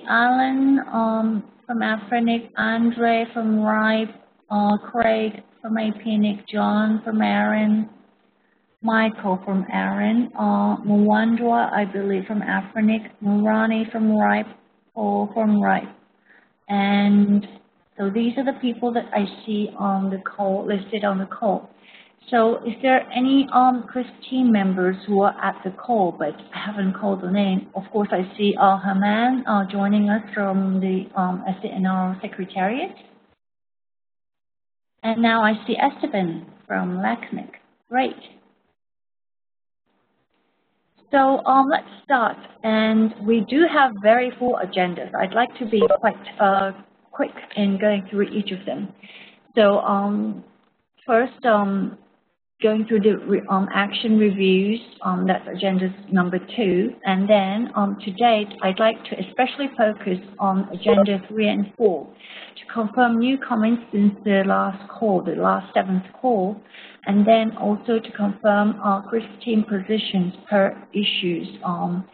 Alan um, from Afrinic, Andre from RIPE, uh, Craig from APNIC, John from ARIN, Michael from ARIN, uh, Mwendwa, I believe, from Afrinic, Nurani from RIPE, Paul from RIPE. And so these are the people that I see on the call, listed on the call. So is there any um, CRISP team members who are at the call, but I haven't called the name? Of course, I see uh, Haman uh, joining us from the um, SDNR Secretariat. And now I see Esteban from LACNIC. Great. So um, let's start. And we do have very full agendas. I'd like to be quite uh, quick in going through each of them. So um, first, um, going through the um, action reviews, um, that's agenda number two. And then um, to date, I'd like to especially focus on agenda three and four to confirm new comments since the last call, the last seventh call, and then also to confirm our CRISP team positions per issues um,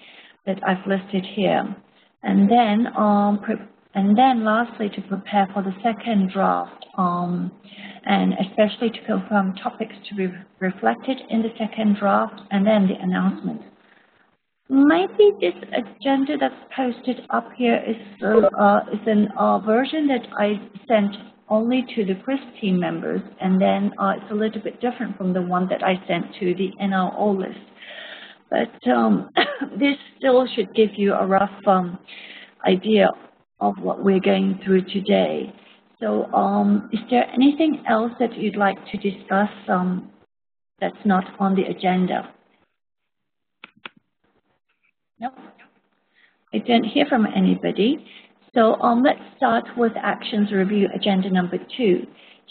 that I've listed here. And then, um, and then lastly, to prepare for the second draft um, and especially to confirm topics to be reflected in the second draft and then the announcement. Maybe this agenda that's posted up here is, uh, is an uh, version that I sent only to the CRISP team members, and then uh, it's a little bit different from the one that I sent to the NRO list. But um, this still should give you a rough um, idea of what we're going through today. So um, is there anything else that you'd like to discuss um, that's not on the agenda? Nope. I didn't hear from anybody. So um, let's start with actions review agenda number two.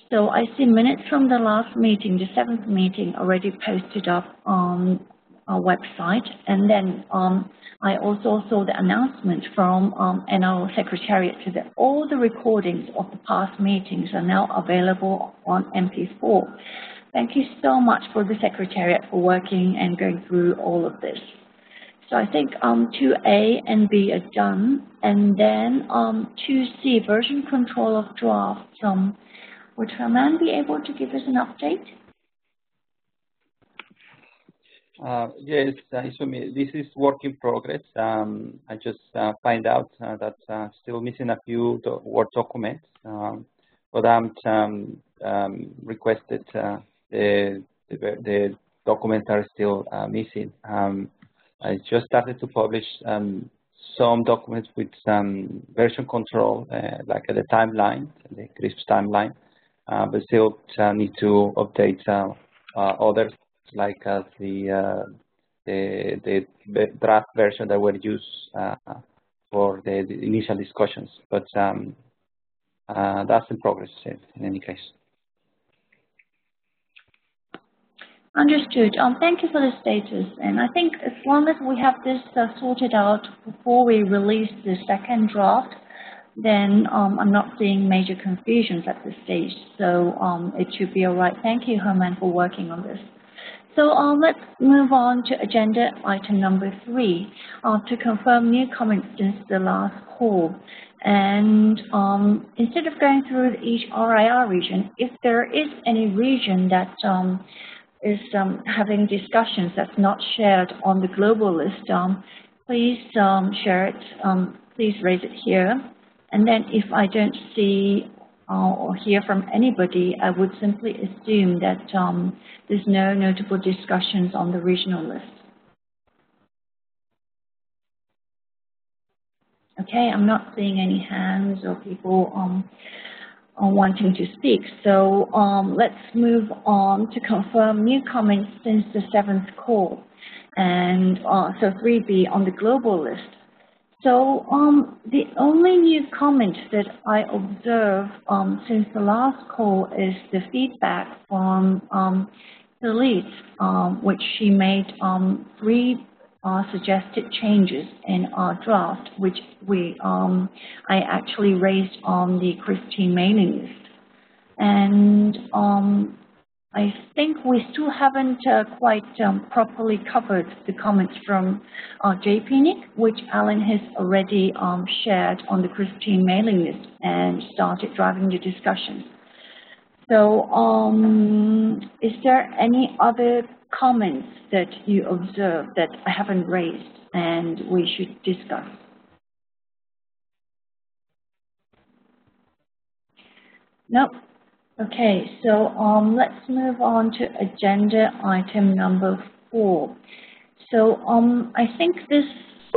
So I see minutes from the last meeting, the seventh meeting, already posted up on our website. And then um, I also saw the announcement from um, NRO Secretariat that all the recordings of the past meetings are now available on MP4. Thank you so much for the Secretariat for working and going through all of this. So I think um, 2A and B are done. And then um, 2C, version control of drafts. Um, would Herman be able to give us an update? Uh, yes, uh, this is work in progress. Um, I just uh, find out uh, that uh, still missing a few do Word documents, um, but I'm um, um requested uh, the, the, the documents are still uh, missing. Um, I just started to publish um, some documents with some version control, like the timeline, the CRISP timeline, but still need to update others like uh, the, uh, the, the draft version that were used uh, for the, the, initial discussions. But um, that's in progress in any case. Understood. Um, thank you for the status. And I think as long as we have this uh, sorted out before we release the second draft, then um, I'm not seeing major confusions at this stage. So um, it should be all right. Thank you, Herman, for working on this. So uh, let's move on to agenda item number three uh, to confirm new comments since the last call. And um, instead of going through each RIR region, if there is any region that um, is um, having discussions that's not shared on the global list, um, please um, share it, um, please raise it here. And then if I don't see uh, or hear from anybody, I would simply assume that um, there's no notable discussions on the regional list. Okay, I'm not seeing any hands or people um, wanting to speak. So um, let's move on to confirm new comments since the seventh call. And uh, so 3B on the global list. So um, the only new comment that I observe um, since the last call is the feedback from um, Elise, um, which she made um, three uh, suggested changes in our draft, which we um, I actually raised on the team mailing list. And I think we still haven't uh, quite um, properly covered the comments from uh, JPNIC, which Alan has already um, shared on the CRISP mailing list and started driving the discussion. So um, is there any other comments that you observe that I haven't raised and we should discuss? Nope. Okay, so um, let's move on to agenda item number four. So um, I think this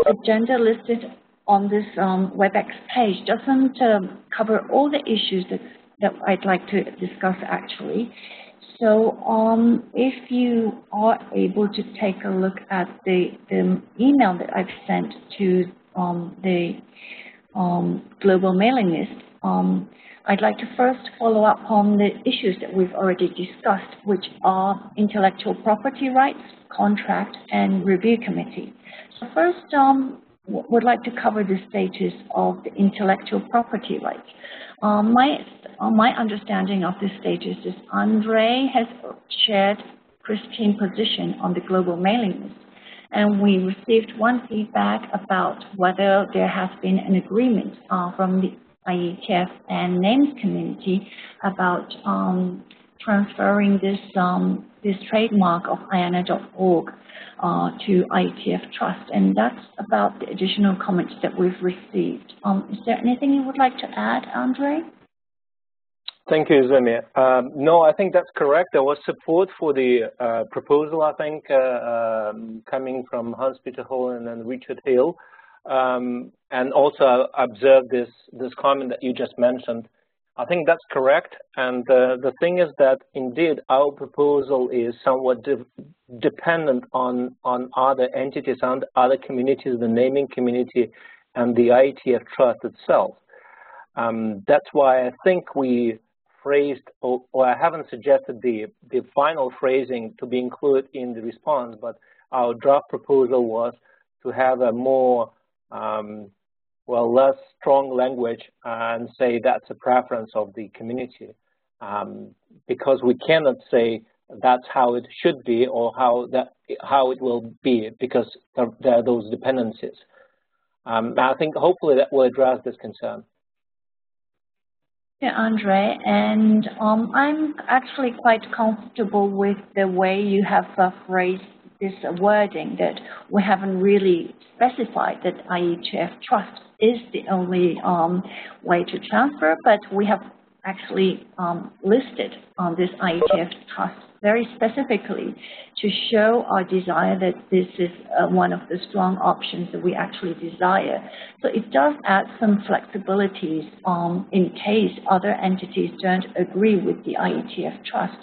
agenda listed on this um, WebEx page doesn't um, cover all the issues that, that I'd like to discuss actually. So um, if you are able to take a look at the, the email that I've sent to um, the um, global mailing list, um, I'd like to first follow up on the issues that we've already discussed, which are intellectual property rights, contract, and review committee. So first, um, would like to cover the status of the intellectual property rights. Um, my, uh, my understanding of the status is Andre has shared CRISP team's position on the global mailing list and we received one feedback about whether there has been an agreement uh, from the IETF and NAMES community about um, transferring this um, this trademark of IANA.org uh, to IETF Trust, and that's about the additional comments that we've received. Um, is there anything you would like to add, Andre? Thank you, Izumi. Um, no, I think that's correct. There was support for the uh, proposal, I think, uh, um, coming from Hans Petter Holen and Richard Hill. Um, and also observe this, this comment that you just mentioned. I think that's correct. And uh, the thing is that indeed our proposal is somewhat de dependent on, on other entities and other communities, the naming community and the IETF trust itself. Um, that's why I think we phrased, or, or, I haven't suggested the, the final phrasing to be included in the response, but our draft proposal was to have a more um, well, less strong language and say that's a preference of the community. Um, because we cannot say that's how it should be or how that how it will be because there, there are those dependencies. Um, I think hopefully that will address this concern. Yeah, Andre, and um, I'm actually quite comfortable with the way you have uh, phrased this wording that we haven't really specified that IETF trust is the only um, way to transfer, but we have actually um, listed on this IETF trust very specifically to show our desire that this is uh, one of the strong options that we actually desire. So it does add some flexibilities um, in case other entities don't agree with the IETF trust.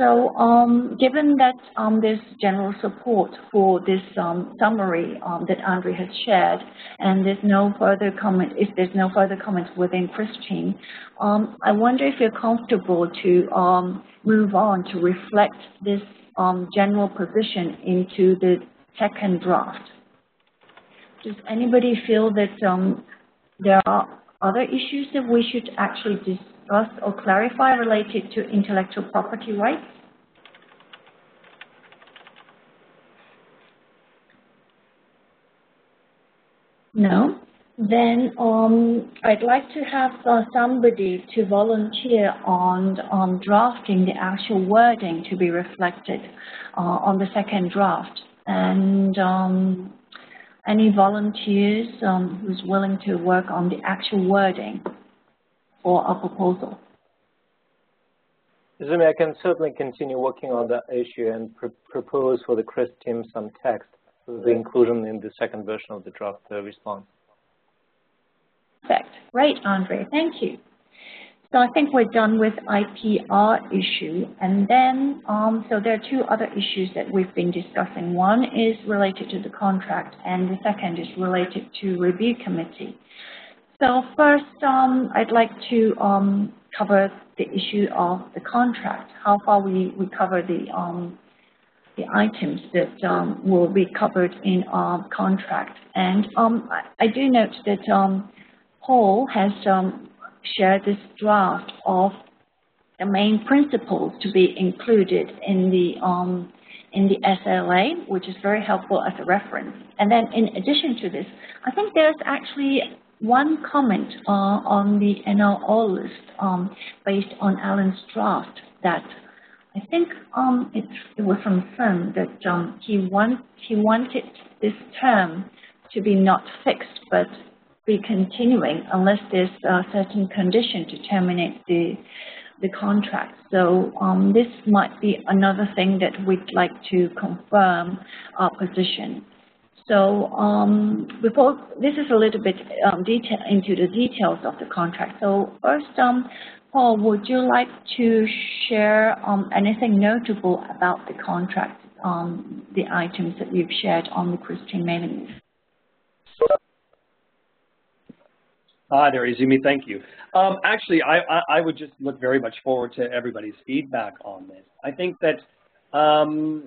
So um, given that um, there's general support for this um, summary um, that Andre has shared, and there's no further comment, if there's no further comments within CRISP team, um, I wonder if you're comfortable to um, move on to reflect this general position into the second draft. Does anybody feel that there are other issues that we should actually discuss or clarify related to intellectual property rights? No? Then um, I'd like to have uh, somebody to volunteer on um, drafting the actual wording to be reflected uh, on the second draft. And um, any volunteers um, who's willing to work on the actual wording for a proposal? Zumi, I can certainly continue working on that issue and pr propose for the CRISP team some text for the inclusion in the second version of the draft uh, response. Perfect. Great, Andre. Thank you. So I think we're done with IPR issue. And then, um, so there are two other issues that we've been discussing. One is related to the contract, and the second is related to review committee. So first, um, I'd like to um, cover the issue of the contract, how far we, we cover the, um, the items that um, will be covered in our contract. And um, I, I, do note that um, Paul has shared this draft of the main principles to be included in the in the SLA, which is very helpful as a reference. And then in addition to this, I think there's actually one comment uh, on the NRO list um, based on Alan's draft that I think um, it, it was from that um, he, want, he wanted this term to be not fixed but be continuing unless there's a certain condition to terminate the the contract. So um, this might be another thing that we'd like to confirm our position. So um, before, this is a little bit um, detail into the details of the contract. So first, um, Paul, would you like to share um, anything notable about the contract, um, the items that you've shared on the CRISP mailing list? Hi there, Izumi. Thank you. Um, actually, I, I, I, would just look very much forward to everybody's feedback on this. I think that, um,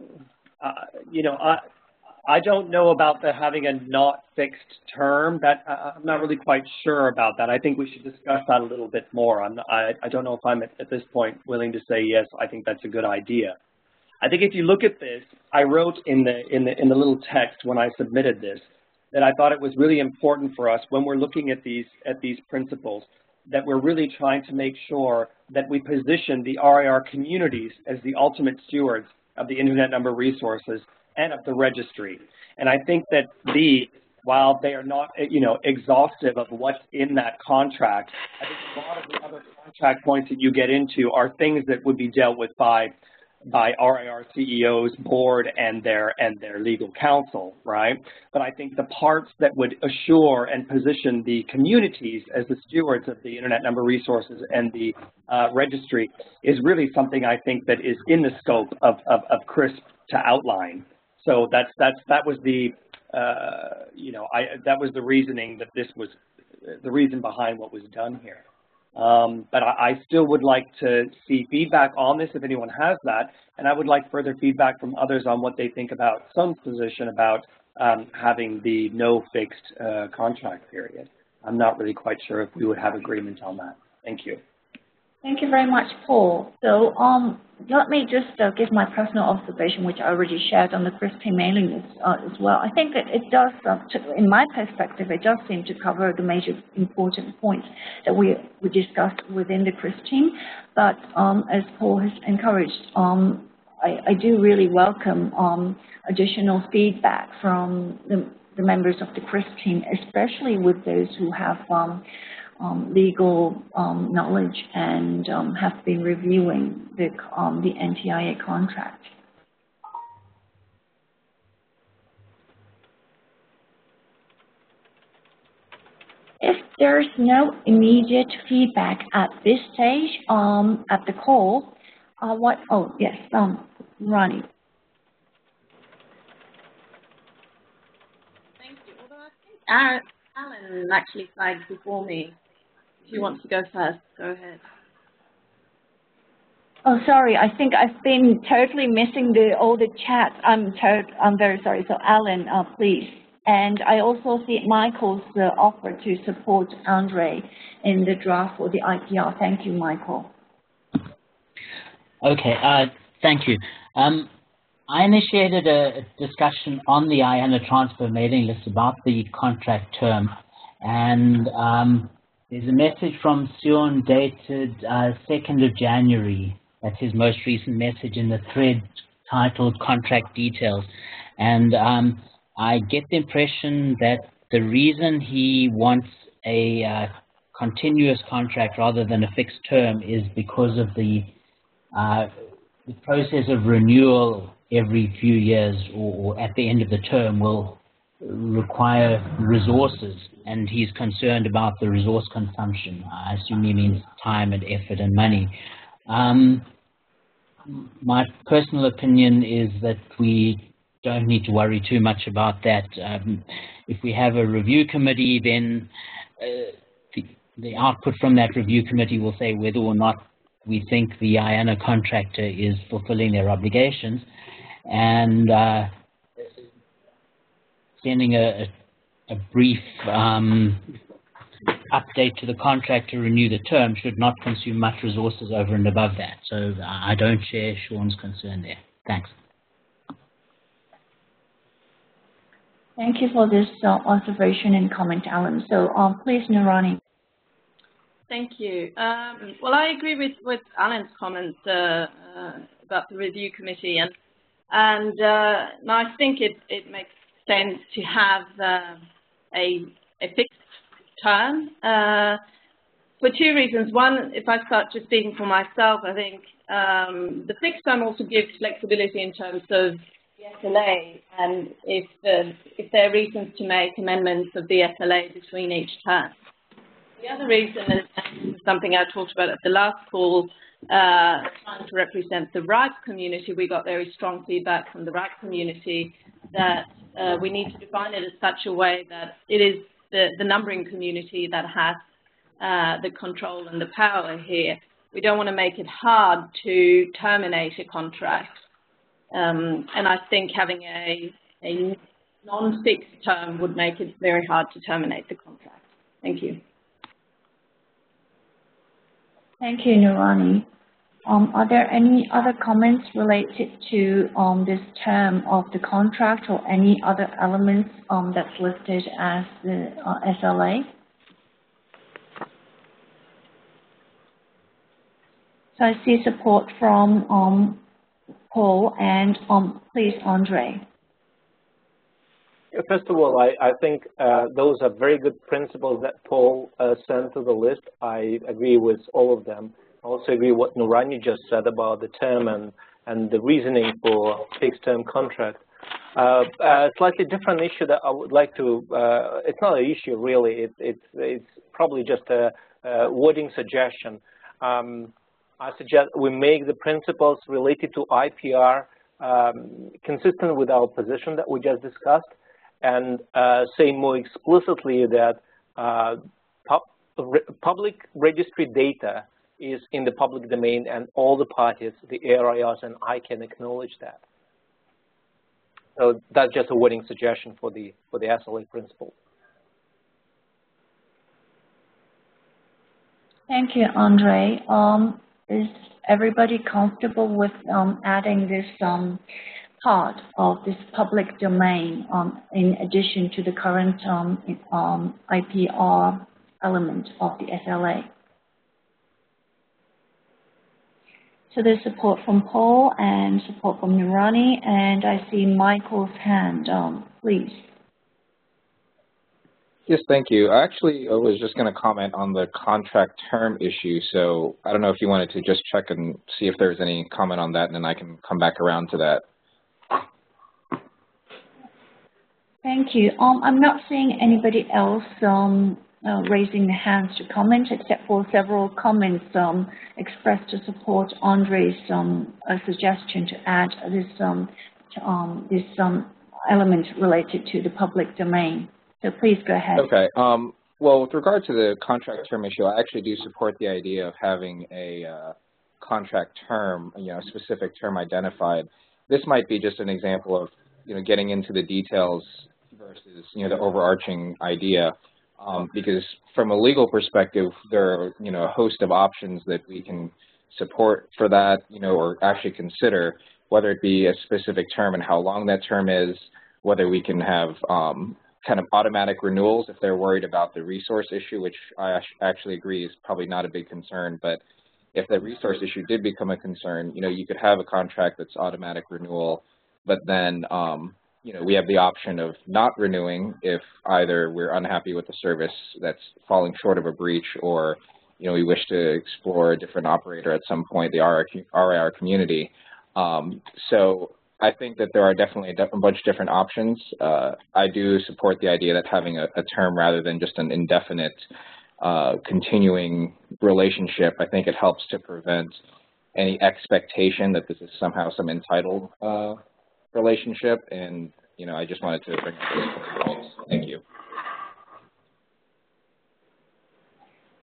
uh, you know, I, I don't know about the having a not fixed term. That uh, I'm not really quite sure about that. I think we should discuss that a little bit more. I'm I, I don't know if I'm at, at this point willing to say yes. I think that's a good idea. I think if you look at this, I wrote in the in the in the little text when I submitted this that I thought it was really important for us when we're looking at these, at these principles that we're really trying to make sure that we position the RIR communities as the ultimate stewards of the Internet number resources and of the registry. And I think that the, while they are not, you know, exhaustive of what's in that contract, I think a lot of the other contract points that you get into are things that would be dealt with by by RIR CEOs, board, and their and their legal counsel, right? But I think the parts that would assure and position the communities as the stewards of the Internet Number Resources and the uh, registry is really something I think that is in the scope of, of, of CRISP to outline. So that's that's that was the uh, you know I that was the reasoning that this was the reason behind what was done here. Um, but I, I, still would like to see feedback on this if anyone has that, and I would like further feedback from others on what they think about Seun's position about um, having the no fixed uh, contract period. I'm not really quite sure if we would have agreement on that. Thank you. Thank you very much, Paul. So um, let me just uh, give my personal observation, which I already shared on the CRISP mailing list uh, as well. I think that it does, uh, to, in my perspective, it does seem to cover the major important points that we, we discussed within the CRISP team. But um, as Paul has encouraged, um, I, I, do really welcome um, additional feedback from the, the, members of the CRISP team, especially with those who have um, legal um, knowledge and um, have been reviewing the, um, the NTIA contract. If there's no immediate feedback at this stage um, at the call, uh, what, oh yes, um, Ronnie. Thank you. Although I think Alan actually flagged before me if you want to go first, go ahead. Oh, sorry. I think I've been totally missing the all the chats. I'm I'm very sorry. So, Alan, uh, please. And I also see Michael's uh, offer to support Andre in the draft for the IPR. Thank you, Michael. Okay. Uh, thank you. Um, I initiated a discussion on the IANA transfer mailing list about the contract term, and um, there's a message from Seun dated uh, 2nd of January. That's his most recent message in the thread titled Contract Details. And um, I get the impression that the reason he wants a uh, continuous contract rather than a fixed term is because of the, uh, the process of renewal every few years or, or at the end of the term will require resources and he's concerned about the resource consumption. I assume he means time and effort and money. Um, my personal opinion is that we don't need to worry too much about that. Um, if we have a review committee, then uh, the, the output from that review committee will say whether or not we think the IANA contractor is fulfilling their obligations. And uh, sending a, a brief um, update to the contract to renew the term should not consume much resources over and above that. So I don't share Seun's concern there. Thanks. Thank you for this uh, observation and comment, Alan. So um, please, Nurani. Thank you. Um, well, I agree with, with Alan's comments uh, uh, about the review committee, and and, uh, and I think it, it makes sense to have uh, a, a fixed term uh, for two reasons. One, if I start just speaking for myself, I think um, the fixed term also gives flexibility in terms of the SLA and if, the, if there are reasons to make amendments of the SLA between each term. The other reason is something I talked about at the last call, uh, trying to represent the RIPE community. We got very strong feedback from the RIPE community that uh, we need to define it in such a way that it is the, the numbering community that has uh, the control and the power here. We don't want to make it hard to terminate a contract. Um, and I think having a, a non-fixed term would make it very hard to terminate the contract. Thank you. Thank you, Nurani. Um, are there any other comments related to um, this term of the contract or any other elements um, that's listed as the uh, SLA? So I see support from Paul and please, Andre. First of all, I, I think uh, those are very good principles that Paul uh, sent to the list. I agree with all of them. Also agree what Nurani just said about the term and, and the reasoning for fixed-term contract. Uh, a slightly different issue that I would like to, uh, it's not an issue really, it, it's, it's probably just a, a wording suggestion. Um, I suggest we make the principles related to IPR um, consistent with our position that we just discussed and uh, say more explicitly that uh, pub public registry data is in the public domain and all the parties, the ARIRs and I can acknowledge that. So that's just a wording suggestion for the for the SLA principle. Thank you, Andre. Um, is everybody comfortable with um, adding this um, part of this public domain um, in addition to the current um, um, IPR element of the SLA. So there's support from Paul and support from Nurani, and I see Michael's hand. Um, please. Yes, thank you. I actually was just going to comment on the contract term issue. So I don't know if you wanted to just check and see if there's any comment on that, and then I can come back around to that. Thank you. Um, I'm not seeing anybody else um, uh, raising hands to comment, except for several comments um, expressed to support Andre's um, suggestion to add this um, to, um, this element related to the public domain. So please go ahead. Okay. well, with regard to the contract term issue, I actually do support the idea of having a uh, contract term, you know, a specific term identified. This might be just an example of, you know, getting into the details versus you know the overarching idea. Um, because from a legal perspective, there are you know a host of options that we can support for that, you know, or actually consider whether it be a specific term and how long that term is, whether we can have um, kind of automatic renewals if they're worried about the resource issue, which I actually agree is probably not a big concern, but if the resource issue did become a concern, you know, you could have a contract that's automatic renewal, but then um, you know, we have the option of not renewing if either we're unhappy with the service that's falling short of a breach or, you know, we wish to explore a different operator at some point, the RIR community. Um, so I think that there are definitely a, bunch of different options. Uh, I do support the idea that having a, a term rather than just an indefinite uh, continuing relationship, I think it helps to prevent any expectation that this is somehow some entitled uh, relationship, and you know, I just wanted to bring up those points. Thank you.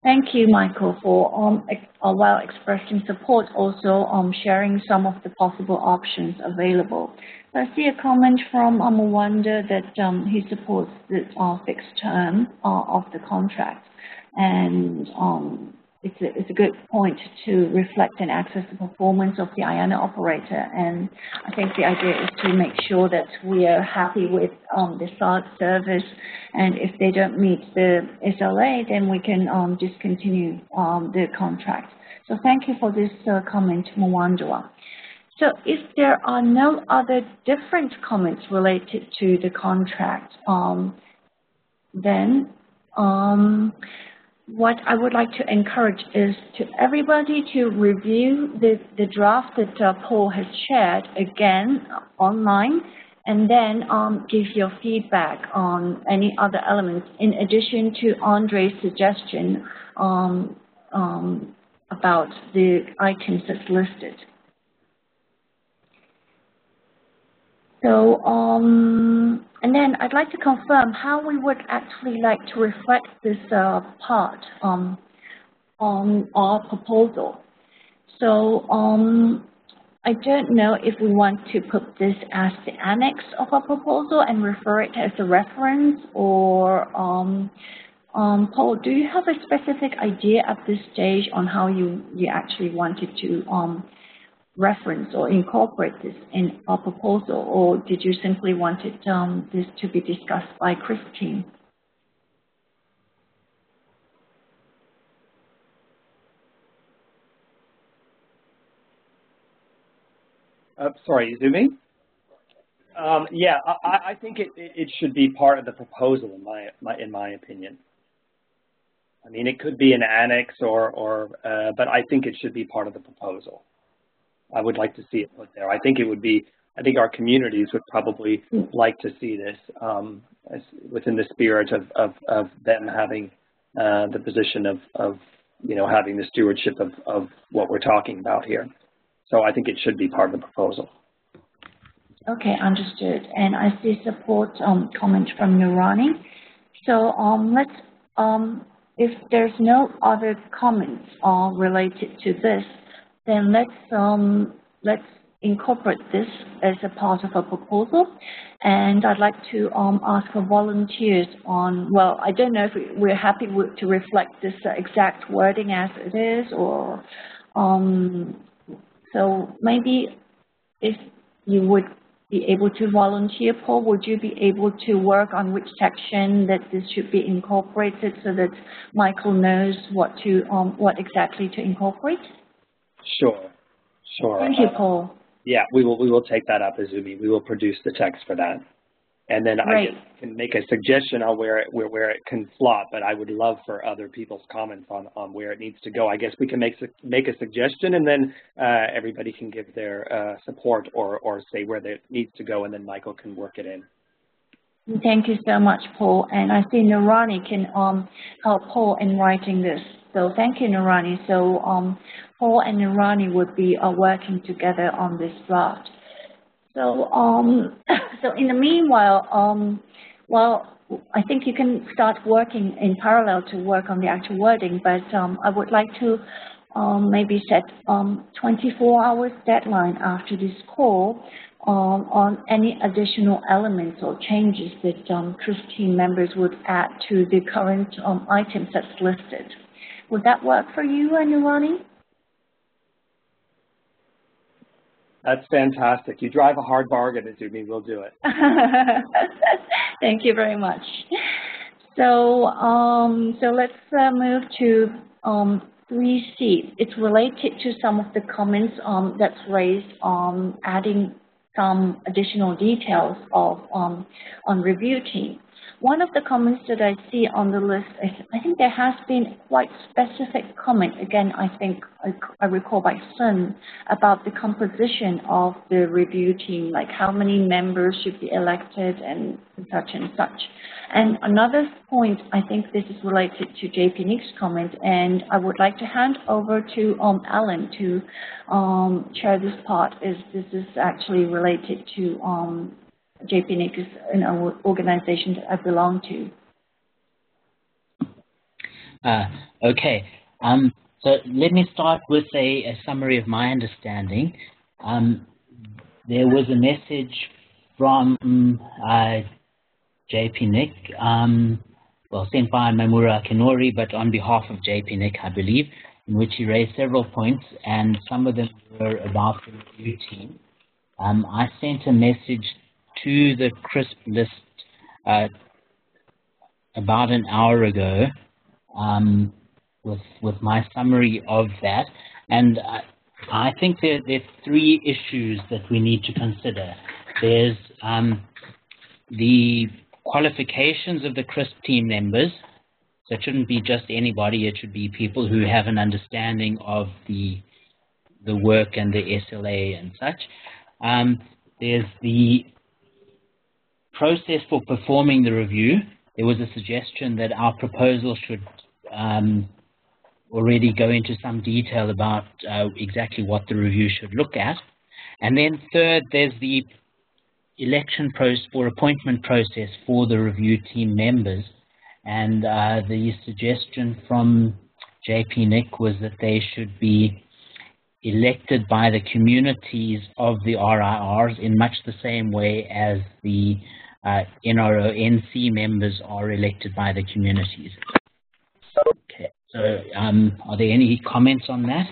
Thank you, Michael, for um, uh, while expressing support, also um, sharing some of the possible options available. I see a comment from um, Mwendwa that um, he supports the uh, fixed term uh, of the contract, and um, it's a, it's a good point to reflect and access the performance of the IANA operator. And I think the idea is to make sure that we are happy with um, the SART service. And if they don't meet the SLA, then we can um, discontinue um, the contract. So thank you for this uh, comment, Mwendwa. So if there are no other different comments related to the contract, um, then um, what I would like to encourage is to everybody to review the, the draft that uh, Paul has shared again online and then um, give your feedback on any other elements in addition to Andre's suggestion um, um, about the items that's listed. So, um, and then I'd like to confirm how we would actually like to reflect this uh, part um, on our proposal. So um, I don't know if we want to put this as the annex of our proposal and refer it as a reference or um, um, Paul, do you have a specific idea at this stage on how you, you actually wanted to um, reference or incorporate this in our proposal, or did you simply want it, um, this to be discussed by CRISP team? Uh, sorry, Izumi? Um, yeah, I, I think it, it should be part of the proposal in my, my in my opinion. I mean, it could be an annex or, or uh, but I think it should be part of the proposal. I would like to see it put there. I think it would be, I think our communities would probably like to see this um, within the spirit of, of, of them having uh, the position of, of, you know, having the stewardship of, of what we're talking about here. So I think it should be part of the proposal. Okay, understood. And I see support um, comment from Nurani. So um, let's, um, if there's no other comments uh, related to this, then let's um, let's incorporate this as a part of a proposal. And I'd like to um, ask for volunteers on, well, I don't know if we're happy to reflect this exact wording as it is, or um, so maybe if you would be able to volunteer, Paul, would you be able to work on which section that this should be incorporated so that Michael knows what to, um, what exactly to incorporate? Sure, sure. Thank you, Paul. Yeah, we will we will take that up, Izumi. We will produce the text for that. And then right. I can make a suggestion on where it where, where it can slot, but I would love for other people's comments on, on where it needs to go. I guess we can make make a suggestion and then uh, everybody can give their uh, support or, or say where it needs to go and then Michael can work it in. Thank you so much, Paul. And I see Nurani can um, help Paul in writing this. So thank you, Nurani. So um, Paul and Nurani would be uh, working together on this draft. So, um, so in the meanwhile, um, well, I think you can start working in parallel to work on the actual wording, but um, I would like to um, maybe set um, 24 hours deadline after this call um, on any additional elements or changes that um, CRISP team members would add to the current um, items that's listed. Would that work for you, Nurani? That's fantastic. You drive a hard bargain, Izumi. We'll do it. Thank you very much. So, um, so let's uh, move to um, 3C. It's related to some of the comments um, that's raised on adding some additional details of um, on review team. One of the comments that I see on the list, is, I think there has been quite specific comment, again, I think I, I recall by Seun, about the composition of the review team, like how many members should be elected and such and such. And another point, I think this is related to JPNIC's comment, and I would like to hand over to um, Alan to um, this part, is this is actually related to um, JPNIC is an organization that I belong to. Uh, okay. Um, so let me start with a, a summary of my understanding. Um, there was a message from uh, JPNIC, um, well, sent by Maemura Akinori, but on behalf of JPNIC, I believe, in which he raised several points, and some of them were about the review team. Um, I sent a message to the CRISP list uh, about an hour ago um, with, with my summary of that, and I, I think there, there are three issues that we need to consider. There's um, the qualifications of the CRISP team members, so it shouldn't be just anybody, it should be people who have an understanding of the, the work and the SLA and such. Um, there's the process for performing the review. There was a suggestion that our proposal should um, already go into some detail about uh, exactly what the review should look at. And then third, there's the election process or appointment process for the review team members. And uh, the suggestion from JPNIC was that they should be elected by the communities of the RIRs in much the same way as the uh, NRO NC members are elected by the communities. Okay, so um, are there any comments on that?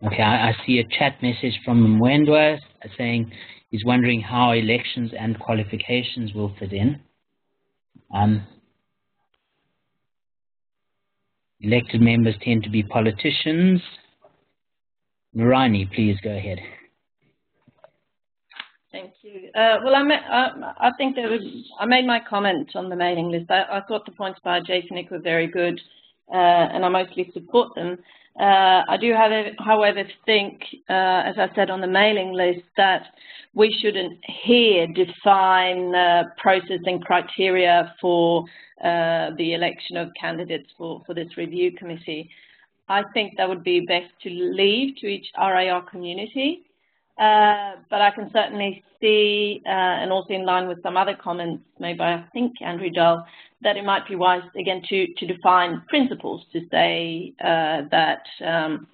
Okay, I, I, see a chat message from Mwendwa saying he's wondering how elections and qualifications will fit in. Um, elected members tend to be politicians. Nurani, please go ahead. Thank you. Uh, well, I, uh, I think was, I made my comment on the mailing list. I, I thought the points by JPNIC were very good, and I mostly support them. Uh, I do, have, however, think, uh, as I said on the mailing list, that we shouldn't here define uh, process and criteria for uh, the election of candidates for, for this review committee. I think that would be best to leave to each RIR community. Uh, but I can certainly see, uh, and also in line with some other comments made by, I think, Andrew Dul, that it might be wise, again, to, to define principles to say uh, that um,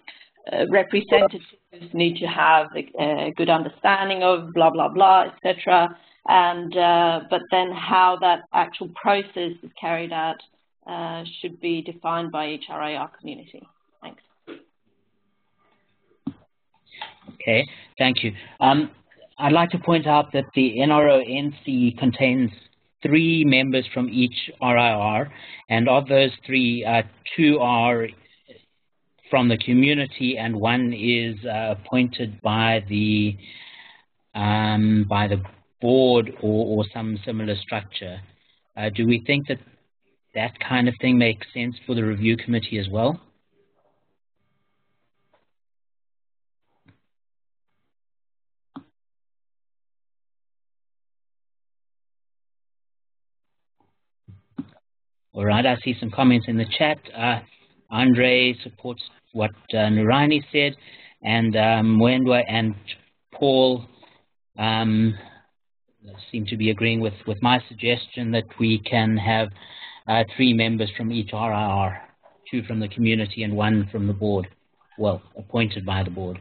uh, representatives need to have a, a, good understanding of blah, blah, blah, etc. And, uh, but then how that actual process is carried out should be defined by each RIR community. Thanks. Okay, thank you. Um, I'd like to point out that the NRO-NC contains three members from each RIR, and of those three, uh, two are from the community and one is uh, appointed by the um, by the board or, or some similar structure. Uh, do we think that that kind of thing makes sense for the review committee as well? All right, I see some comments in the chat. Uh, Andre supports what uh, Nurani said, and um, Mwendwa and Paul um, seem to be agreeing with, with my suggestion that we can have uh, three members from each RIR, two from the community and one from the board, well, appointed by the board.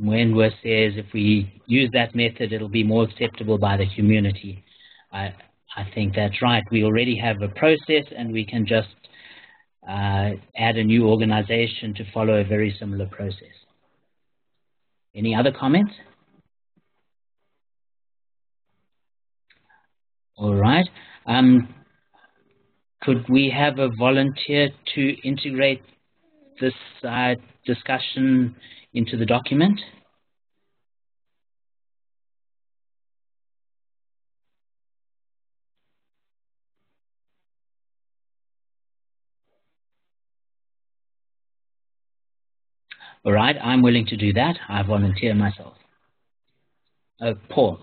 Mwendwa says if we use that method, it'll be more acceptable by the community. I, I think that's right. We already have a process and we can just uh, add a new organization to follow a very similar process. Any other comments? All right. Um, could we have a volunteer to integrate this uh, discussion into the document? All right, I'm willing to do that. I volunteer myself. Uh, Paul.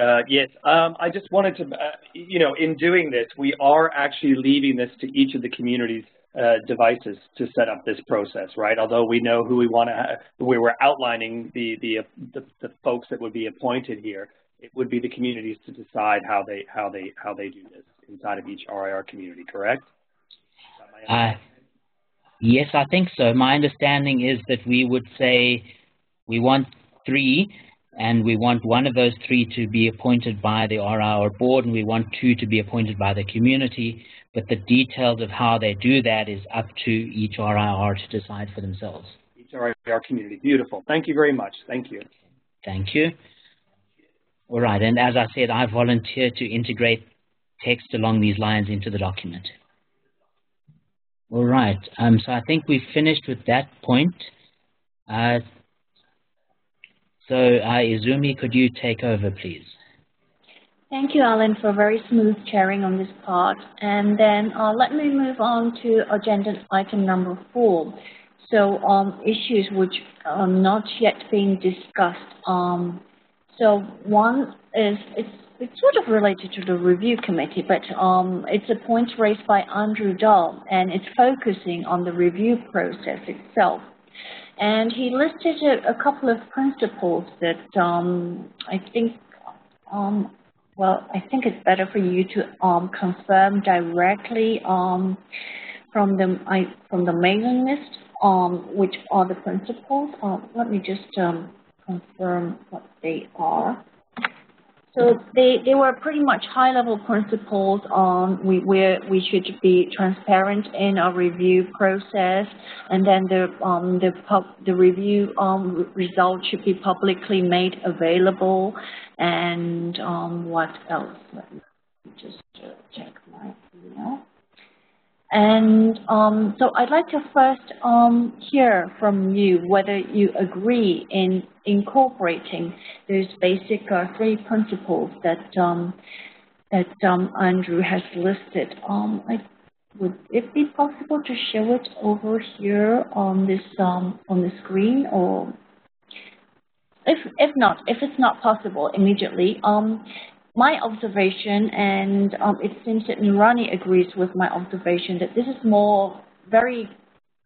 Uh, yes, um, I just wanted to, uh, you know, in doing this, we are actually leaving this to each of the community's uh, devices to set up this process, right? Although we know who we want to, we were outlining the, the, the, the folks that would be appointed here. It would be the communities to decide how they, how they, how they do this inside of each RIR community, correct? Uh, yes, I think so. My understanding is that we would say we want three, and we want one of those three to be appointed by the RIR board, and we want two to be appointed by the community, but the details of how they do that is up to each RIR to decide for themselves. Each RIR community, beautiful. Thank you very much. Thank you. Thank you. All right, and as I said, I volunteered to integrate text along these lines into the document. All right, um, so I think we've finished with that point. Uh, so uh, Izumi, could you take over, please? Thank you, Alan, for very smooth chairing on this part. And then uh, let me move on to agenda item number four. So um, issues which are not yet being discussed. Um, so one is, it's, it's sort of related to the review committee, but um, it's a point raised by Andrew Dul, and it's focusing on the review process itself. And he listed a, a couple of principles that um, I think, um, well, I think it's better for you to um, confirm directly um, from the I, from the mailing list, um, which are the principles. Let me just confirm what they are. So they, they were pretty much high-level principles on we, where we should be transparent in our review process, and then the um, the pub, the review um, results should be publicly made available, and um, what else? Let me just uh, check my email. And um, so I'd like to first um, hear from you whether you agree in incorporating those basic uh, three principles that um, that um, Andrew has listed. Um, I, would it be possible to show it over here on this um, on the screen, or if if not, if it's not possible immediately, my observation, and um, it seems that Nurani agrees with my observation, that this is more very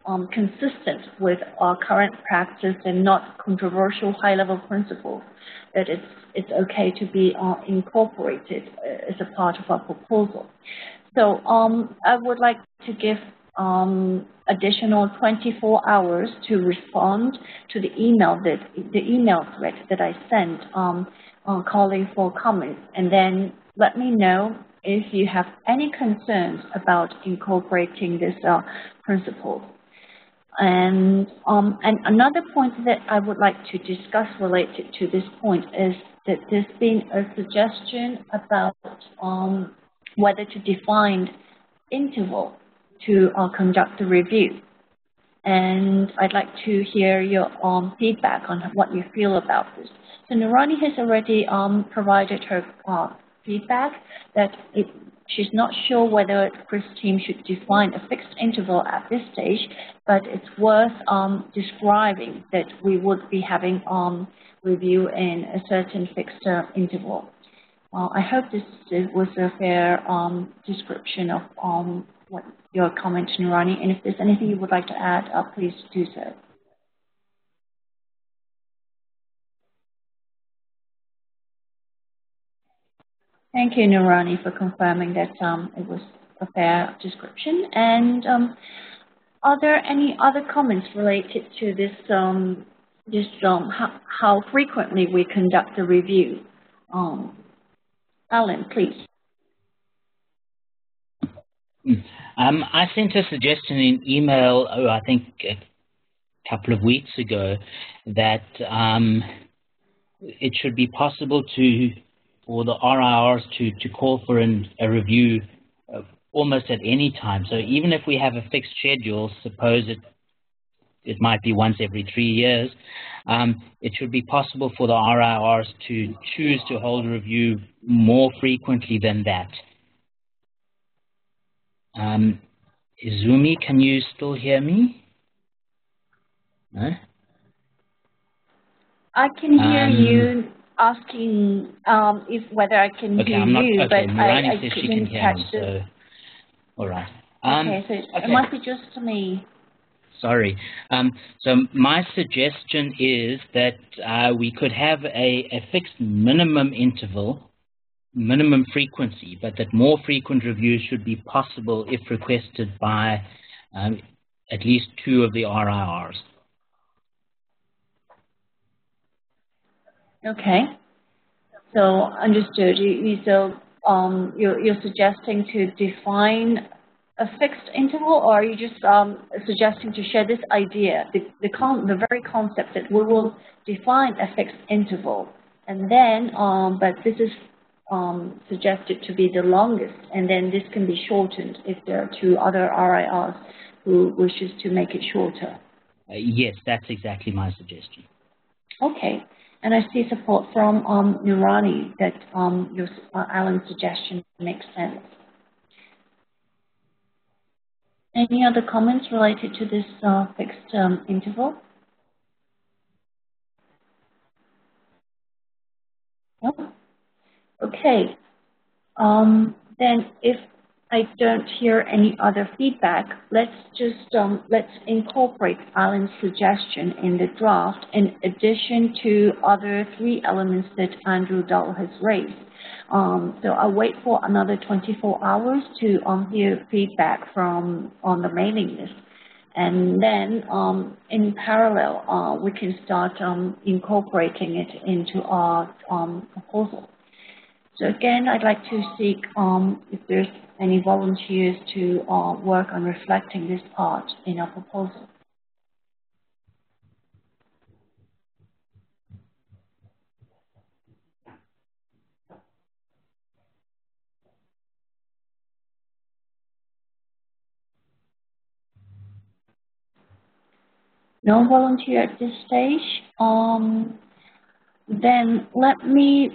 um, consistent with our current practice and not controversial high-level principles, that it's, it's okay to be uh, incorporated uh, as a part of our proposal. So um, I would like to give um, additional 24 hours to respond to the email that the email thread that I sent um, uh, calling for comments, and then let me know if you have any concerns about incorporating this uh, principle. And, um, and another point that I would like to discuss related to this point is that there's been a suggestion about um, whether to define interval to uh, conduct the review. And I'd like to hear your um, feedback on what you feel about this. So Nurani has already um, provided her uh, feedback that it, she's not sure whether CRISP team should define a fixed interval at this stage, but it's worth um, describing that we would be having um, review in a certain fixed uh, interval. Uh, I hope this was a fair um, description of um, what your comment, Nurani, and if there's anything you would like to add, uh, please do so. Thank you, Nurani, for confirming that um, it was a fair description. And um, are there any other comments related to this, um, this um, how, how, frequently we conduct the review? Um, Alan, please. Um, I sent a suggestion in email, oh, I think a couple of weeks ago, that it should be possible to for the RIRs to, to call for an, a review almost at any time. So even if we have a fixed schedule, suppose it it might be once every three years, um, it should be possible for the RIRs to choose to hold a review more frequently than that. Um, Izumi, can you still hear me? No? I can hear um, you asking um, if whether I can okay, hear I'm not, you, okay, but Nurani I, I says she can hear catch me, so all right. Um, okay, so it okay. must be just me. Sorry. Um, so my suggestion is that uh, we could have a, a fixed minimum interval, minimum frequency, but that more frequent reviews should be possible if requested by um, at least two of the RIRs. Okay. So understood. You, you so um, you're, you're suggesting to define a fixed interval, or are you just um, suggesting to share this idea, the, the, con the very concept that we will define a fixed interval, and then, um, but this is um, suggested to be the longest, and then this can be shortened if there are two other RIRs who wishes to make it shorter. Uh, yes, that's exactly my suggestion. Okay. And I see support from um, that um, your, uh, Alan's suggestion makes sense. Any other comments related to this uh, fixed um, interval? No? Okay. Um, then if I don't hear any other feedback, let's just um, let's incorporate Alan's suggestion in the draft in addition to other three elements that Andrew Dul has raised. Um, so I'll wait for another 24 hours to um, hear feedback from on the mailing list. And then um, in parallel, uh, we can start um, incorporating it into our um, proposal. So again, I'd like to seek if there's any volunteers to uh, work on reflecting this part in our proposal. No volunteer at this stage. Um, then let me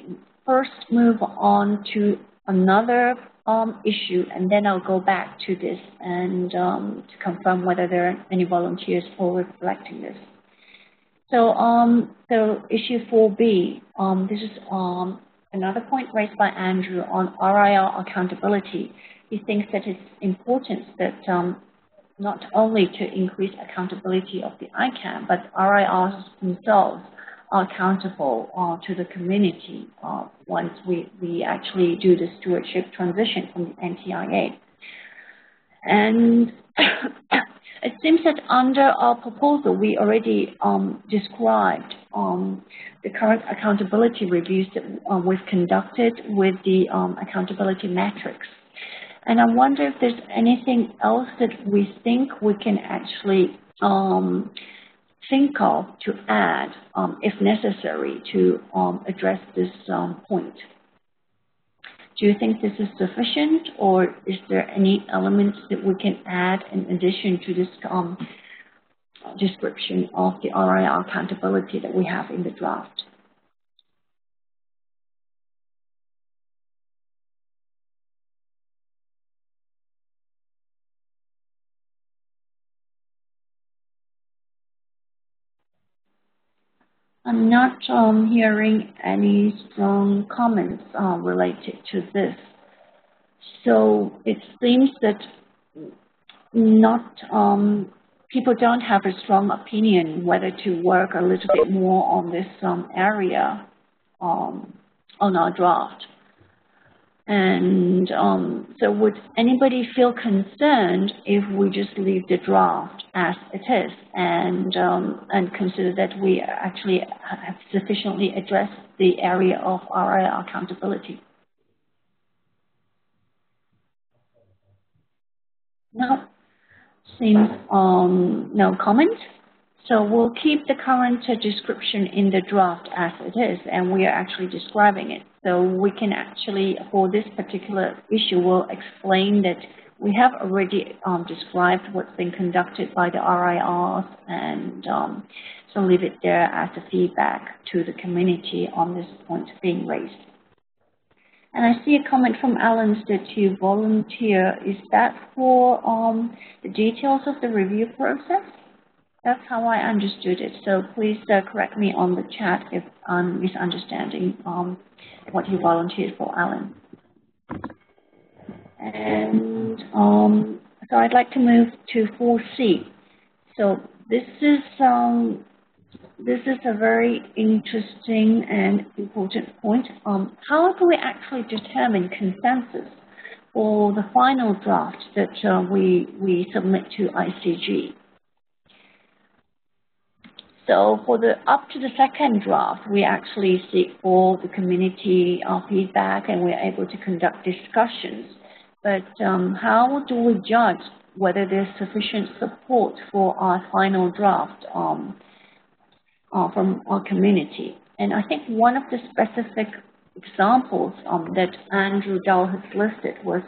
first move on to another um, issue, and then I'll go back to this and um, to confirm whether there are any volunteers for reflecting this. So, um, so issue 4B, um, this is um, another point raised by Andrew on RIR accountability. He thinks that it's important that um, not only to increase accountability of the ICANN, but RIRs themselves accountable uh, to the community uh, once we, we actually do the stewardship transition from the NTIA. And it seems that under our proposal, we already um, described um, the current accountability reviews that uh, we've conducted with the um, accountability metrics. And I wonder if there's anything else that we think we can actually think of to add, um, if necessary, to um, address this um, point. Do you think this is sufficient, or is there any elements that we can add in addition to this um, description of the RIR accountability that we have in the draft? Not um, hearing any strong comments uh, related to this. So it seems that not um, people don't have a strong opinion whether to work a little bit more on this um, area um, on our draft. And um, so would anybody feel concerned if we just leave the draft as it is and, um, and consider that we actually have sufficiently addressed the area of our accountability? No, seems um, no comment. So we'll keep the current description in the draft as it is, and we are actually describing it. So we can actually, for this particular issue, we'll explain that we have already um, described what's been conducted by the RIRs, and um, so leave it there as a feedback to the community on this point being raised. And I see a comment from Alan that you volunteer. Is that for um, the details of the review process? That's how I understood it. So please uh, correct me on the chat if I'm misunderstanding um, what you volunteered for, Alan. And um, so I'd like to move to 4C. So this is um, this is a very interesting and important point. Um, how do we actually determine consensus for the final draft that uh, we we submit to ICG? So for the up to the second draft, we actually seek for the community uh, feedback and we're able to conduct discussions. But um, how do we judge whether there's sufficient support for our final draft um, uh, from our community? And I think one of the specific examples um, that Andrew Dul has listed was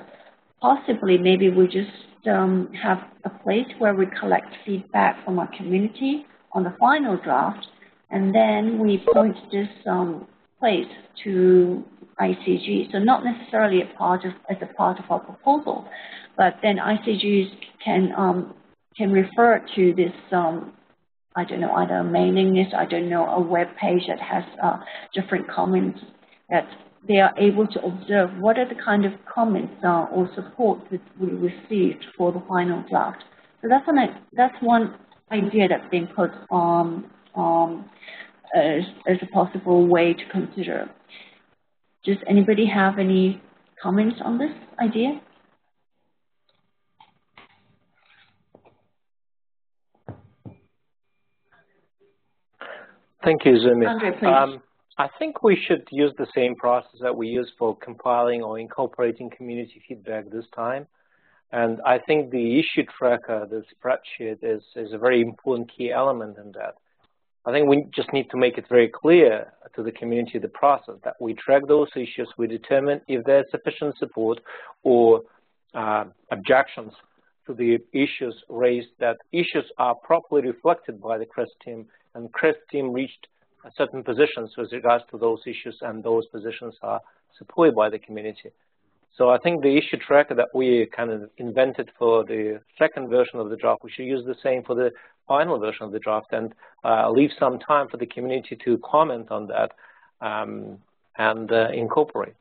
possibly maybe we just um, have a place where we collect feedback from our community on the final draft, and then we point this um, place to ICG. So not necessarily a part of as a part of our proposal, but then ICGs can um, can refer to this um, I don't know either a mailing list, I don't know a web page that has uh, different comments that they are able to observe what are the kind of comments uh, or support that we received for the final draft. So that's one that's one idea that's being put on um, as, as a possible way to consider. Does anybody have any comments on this idea? Thank you, Zumi. Andre. Um, I think we should use the same process that we use for compiling or incorporating community feedback this time. And I think the issue tracker, the spreadsheet, is, is a very important key element in that. I think we just need to make it very clear to the community the process that we track those issues, we determine if there's sufficient support or uh, objections to the issues raised, that issues are properly reflected by the CRISP team, and CRISP team reached certain positions with regards to those issues, and those positions are supported by the community. So I think the issue tracker that we kind of invented for the second version of the draft, we should use the same for the final version of the draft and uh, leave some time for the community to comment on that um, and uh, incorporate.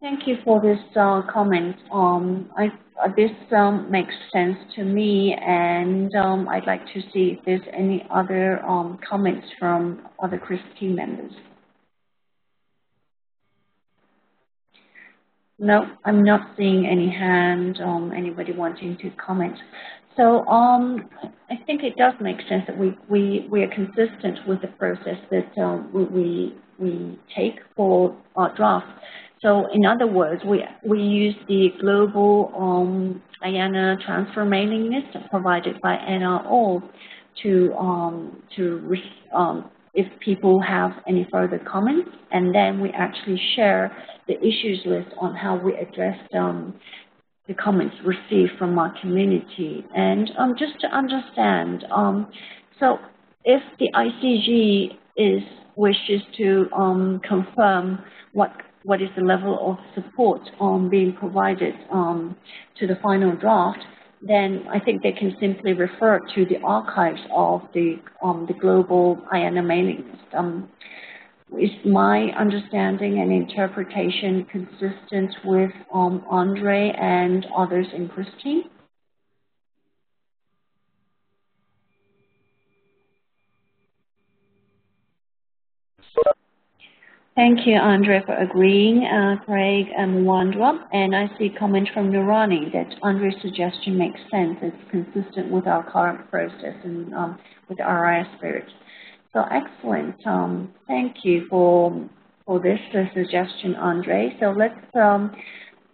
Thank you for this uh, comment. Um, I, uh, this um, makes sense to me, and um, I'd like to see if there's any other um, comments from other CRISP team members. No, I'm not seeing any hand, um, anybody wanting to comment. So um, I think it does make sense that we, we, we are consistent with the process that uh, we, we, take for our draft. So in other words, we, we use the global um, IANA transfer mailing list provided by NRO to, um, to um, if people have any further comments, and then we actually share the issues list on how we address um, the comments received from our community. And um, just to understand, um, so if the ICG is wishes to um, confirm what what is the level of support um, being provided to the final draft, then I think they can simply refer to the archives of the um, the global IANA mailing list. Um, is my understanding and interpretation consistent with um, Andre and others in CRISP team? Thank you, Andre, for agreeing, uh, Craig and Mwendwa. And I see comment from Nurani that Andre's suggestion makes sense. It's consistent with our current process and um, with RIS spirit. So excellent. Um, thank you for for this uh, suggestion, Andre. So let's um,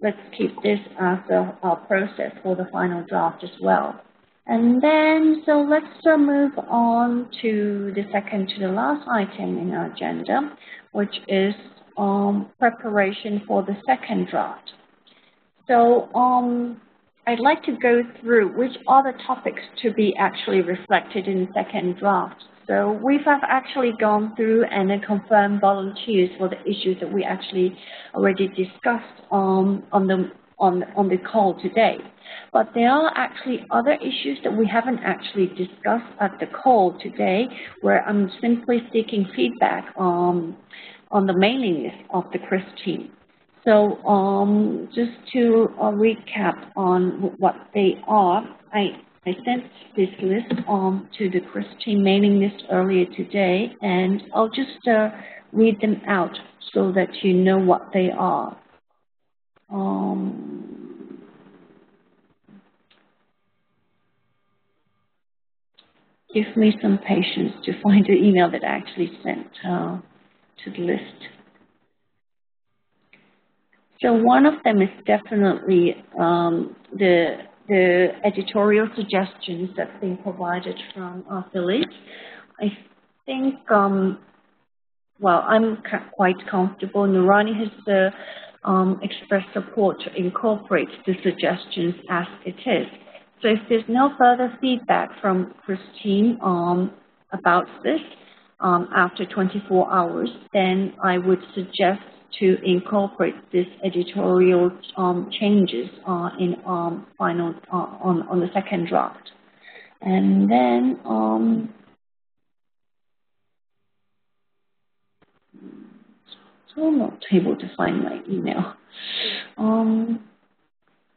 let's keep this as a, a, process for the final draft as well. And then, so let's uh, move on to the second to the last item in our agenda, which is um, preparation for the second draft. So um, I'd like to go through which are the topics to be actually reflected in the second draft. So we have actually gone through and confirmed volunteers for the issues that we actually already discussed um, on the on, on the call today. But there are actually other issues that we haven't actually discussed at the call today, where I'm simply seeking feedback on, on the mailing list of the CRISP team. So um, just to uh, recap on what they are, I, I sent this list um, to the team mailing list earlier today, and I'll just uh, read them out so that you know what they are. Um, give me some patience to find the email that I actually sent uh, to the list. So one of them is definitely um, the the editorial suggestions that's been provided from our village. I think, um, well, I'm quite comfortable. Nurani has uh, um, express support to incorporate the suggestions as it is. So if there's no further feedback from CRISP team um, about this um, after 24 hours, then I would suggest to incorporate these editorial um, changes uh, in um, final uh, on, on the second draft. And then um, I'm not able to find my email. Um,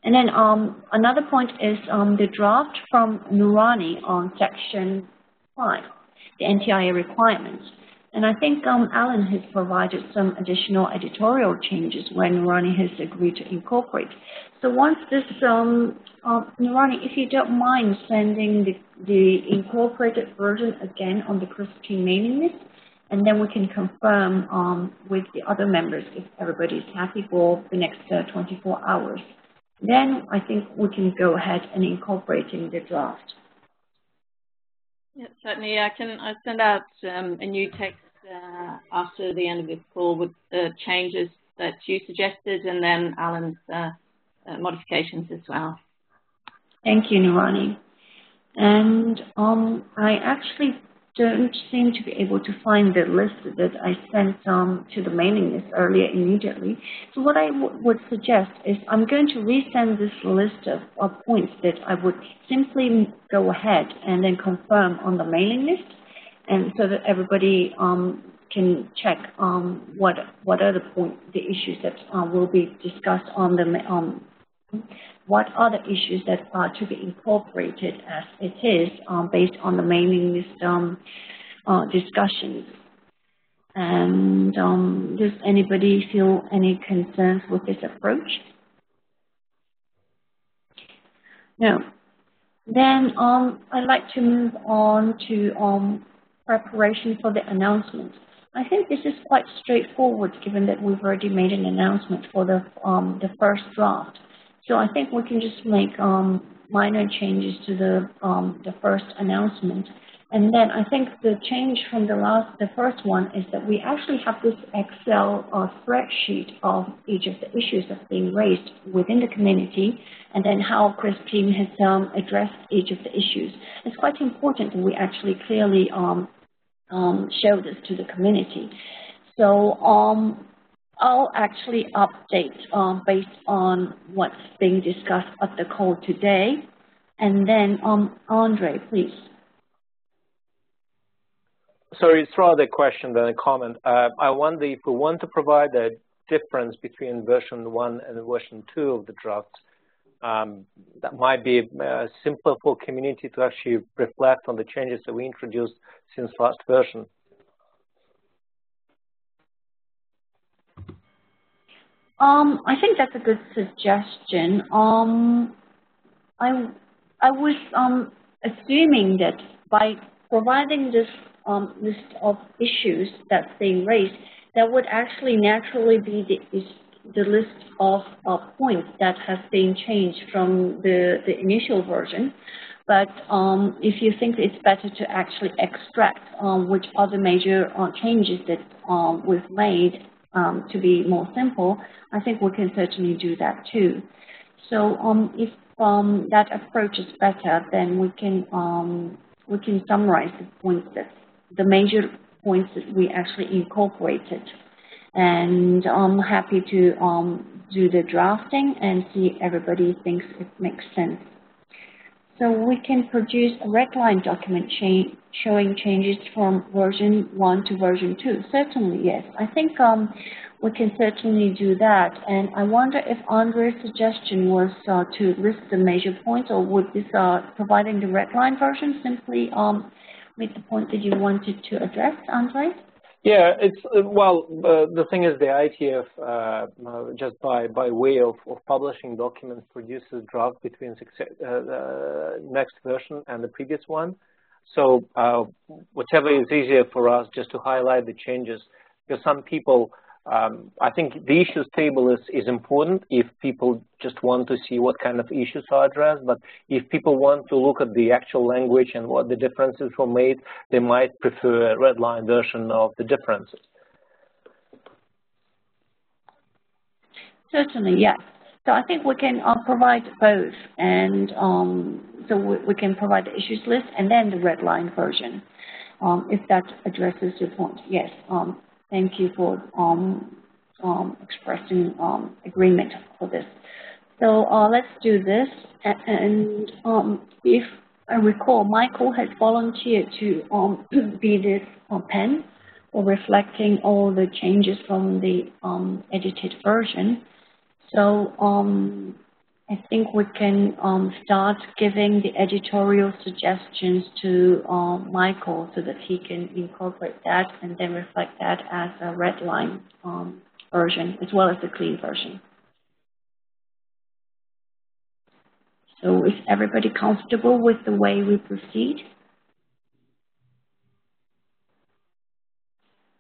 and then um, another point is um, the draft from Nurani on section 5, the NTIA requirements. And I think um, Alan has provided some additional editorial changes when Nurani has agreed to incorporate. So once this, um, uh, Nurani, if you don't mind sending the, the incorporated version again on the CRISP team mailing list, and then we can confirm um, with the other members if everybody's happy for the next uh, 24 hours. Then I think we can go ahead and incorporating the draft. Yeah, certainly. I can I send out um, a new text uh, after the end of this call with the changes that you suggested and then Alan's uh, uh, modifications as well. Thank you, Nurani. And um, I actually don't seem to be able to find the list that I sent um, to the mailing list earlier immediately. So what I would suggest is I'm going to resend this list of, of points that I would simply go ahead and then confirm on the mailing list, and so that everybody um, can check um, what what are the point the issues that uh, will be discussed on the um, what are the issues that are to be incorporated as it is um, based on the mailing list um, uh, discussions. And um, does anybody feel any concerns with this approach? No. Then um, I'd like to move on to um, preparation for the announcement. I think this is quite straightforward given that we've already made an announcement for the, um, the first draft. So I think we can just make um, minor changes to the, um, the first announcement. And then I think the change from the last, the first one is that we actually have this Excel uh, spreadsheet of each of the issues that's being raised within the community, and then how CRISP team has um, addressed each of the issues. It's quite important that we actually clearly um, um, show this to the community. So um, I'll actually update um, based on what's being discussed at the call today. And then, um, Andre, please. Sorry, it's rather a question than a comment. Uh, I wonder if we want to provide a difference between version 1 and version 2 of the draft, um, that might be uh, simpler for community to actually reflect on the changes that we introduced since last version. Um, I think that's a good suggestion. Um, I, I was um, assuming that by providing this um, list of issues that's being raised, that would actually naturally be the, the list of uh, points that has been changed from the, the initial version. But um, if you think it's better to actually extract um, which other major uh, changes that um, we've made um, to be more simple, I think we can certainly do that too. So um, if um, that approach is better, then we can um, we can summarize the points that the major points that we actually incorporated. And I'm happy to um, do the drafting and see everybody thinks it makes sense. So we can produce a red line document cha showing changes from version 1 to version 2. Certainly, yes. I think um, we can certainly do that. And I wonder if Andre's suggestion was uh, to list the major points, or would this uh, providing the red line version simply um, make the point that you wanted to address, Andre? Yeah, it's uh, well. Uh, the thing is, the ITF uh, uh, just by by way of, of publishing documents produces draft between uh, the next version and the previous one. So uh, whatever is easier for us, just to highlight the changes, because some people um, I think the issues table is, is important if people just want to see what kind of issues are addressed, but if people want to look at the actual language and what the differences were made, they might prefer a red line version of the differences. Certainly, yes. So I think we can uh, provide both, and um, so we, we, can provide the issues list and then the red line version, um, if that addresses your point. Yes. Um, Thank you for um, um, expressing um, agreement for this. So uh, let's do this. And um, if I recall, Michael has volunteered to um, be this uh, pen for reflecting all the changes from the um, edited version. So I think we can um, start giving the editorial suggestions to um, Michael so that he can incorporate that and then reflect that as a red line um, version as well as the clean version. So is everybody comfortable with the way we proceed?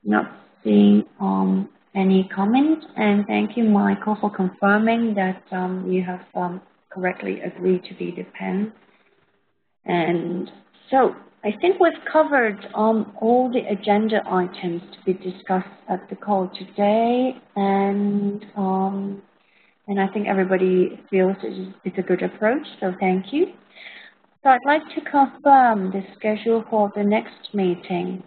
Not seeing um, any comments? And thank you, Michael, for confirming that um, you have um, correctly agreed to be the pen. And so I think we've covered um, all the agenda items to be discussed at the call today. And um, and I think everybody feels it's a good approach, so thank you. So I'd like to confirm the schedule for the next meeting.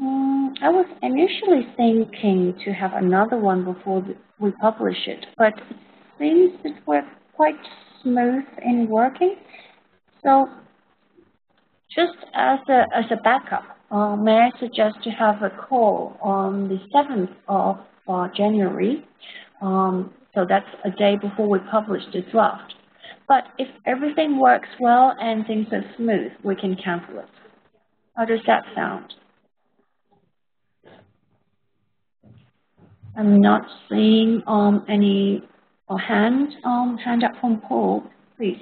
Mm, I was initially thinking to have another one before we publish it, but it seems we're quite smooth in working. So just as a, as a backup, uh, may I suggest to have a call on the 7th of uh, January. Um, so that's a day before we publish the draft. But if everything works well and things are smooth, we can cancel it. How does that sound? I'm not seeing um, any uh, hand um, hand up from Paul. Please.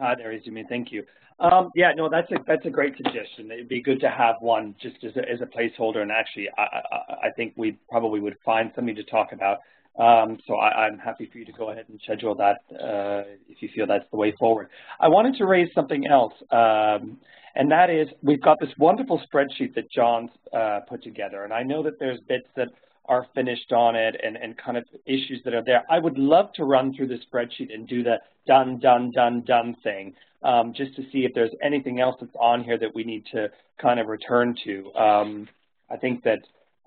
Hi there, Izumi. Thank you. Um, yeah, no, that's a that's a great suggestion. It'd be good to have one just as a, as a placeholder. And actually, I, I, I think we probably would find something to talk about. Um, so I, am happy for you to go ahead and schedule that uh, if you feel that's the way forward. I wanted to raise something else, um, and that is we've got this wonderful spreadsheet that John's uh, put together, and I know that there's bits that are finished on it and, and kind of issues that are there. I would love to run through the spreadsheet and do the done, done, done, done thing um, just to see if there's anything else that's on here that we need to kind of return to. Um, I think that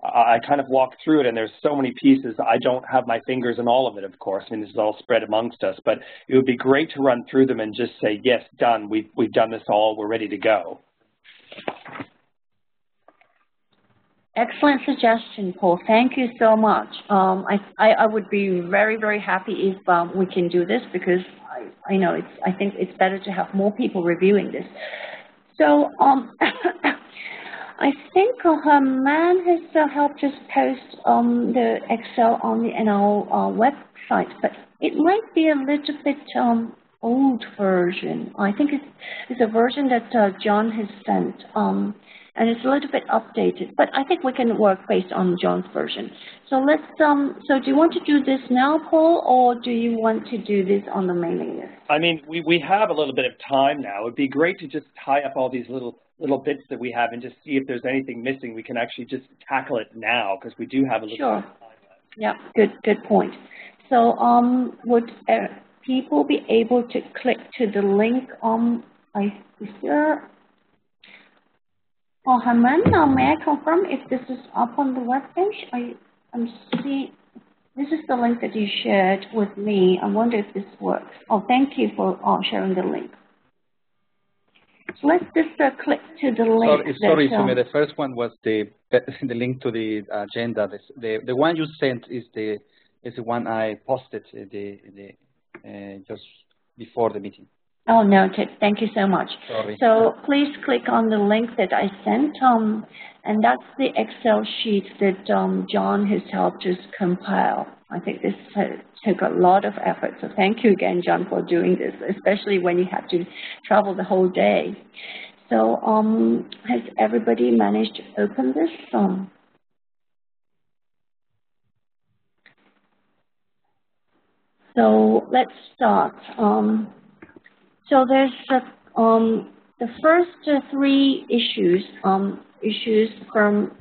I kind of walked through it and there's so many pieces. I don't have my fingers in all of it, of course. I mean, this is all spread amongst us, but it would be great to run through them and just say, yes, done. We've, we've done this all. We're ready to go. Excellent suggestion, Paul. Thank you so much. Um, I, I, I, would be very, very happy if um, we can do this because I, I know it's, I think it's better to have more people reviewing this. So um, I think uh, man has uh, helped us post um, the Excel on the NL uh, website, but it might be a little bit um, old version. I think it's, it's a version that uh, John has sent. Um, and it's a little bit updated, but I think we can work based on John's version. So let's, um, so do you want to do this now, Paul, or do you want to do this on the mailing list? I mean, we, we have a little bit of time now. It'd be great to just tie up all these little little bits that we have and just see if there's anything missing. We can actually just tackle it now because we do have a little sure. Yeah, good, good point. So um, would uh, people be able to click to the link on, I, is there for Herman, now may I confirm if this is up on the web page? I, I'm seeing this is the link that you shared with me. I wonder if this works. Oh, thank you for uh, sharing the link. So let's just uh, click to the link. Sorry, that, sorry, um, the first one was the the link to the agenda. The the, the one you sent is the is the one I posted the the uh, just before the meeting. Oh, noted. Thank you so much. Sorry. So please click on the link that I sent, um, and that's the Excel sheet that um, John has helped us compile. I think this took a lot of effort, so thank you again, John, for doing this, especially when you have to travel the whole day. So um, has everybody managed to open this? Um, so let's start. Um, so there's uh, um, the first three issues, um, issues from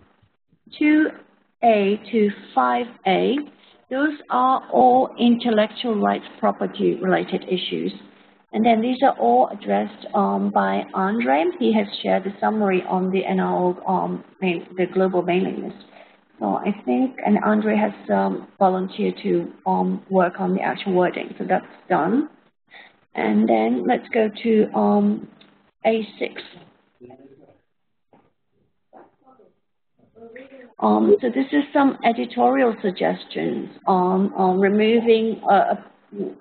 2A to 5A, those are all intellectual rights property related issues. And then these are all addressed um, by Andre. He has shared the summary on the NRO, um, the global mailing list. So I think, and Andre has um, volunteered to um, work on the actual wording, so that's done. And then let's go to um, A6. Um, so this is some editorial suggestions on, on removing uh,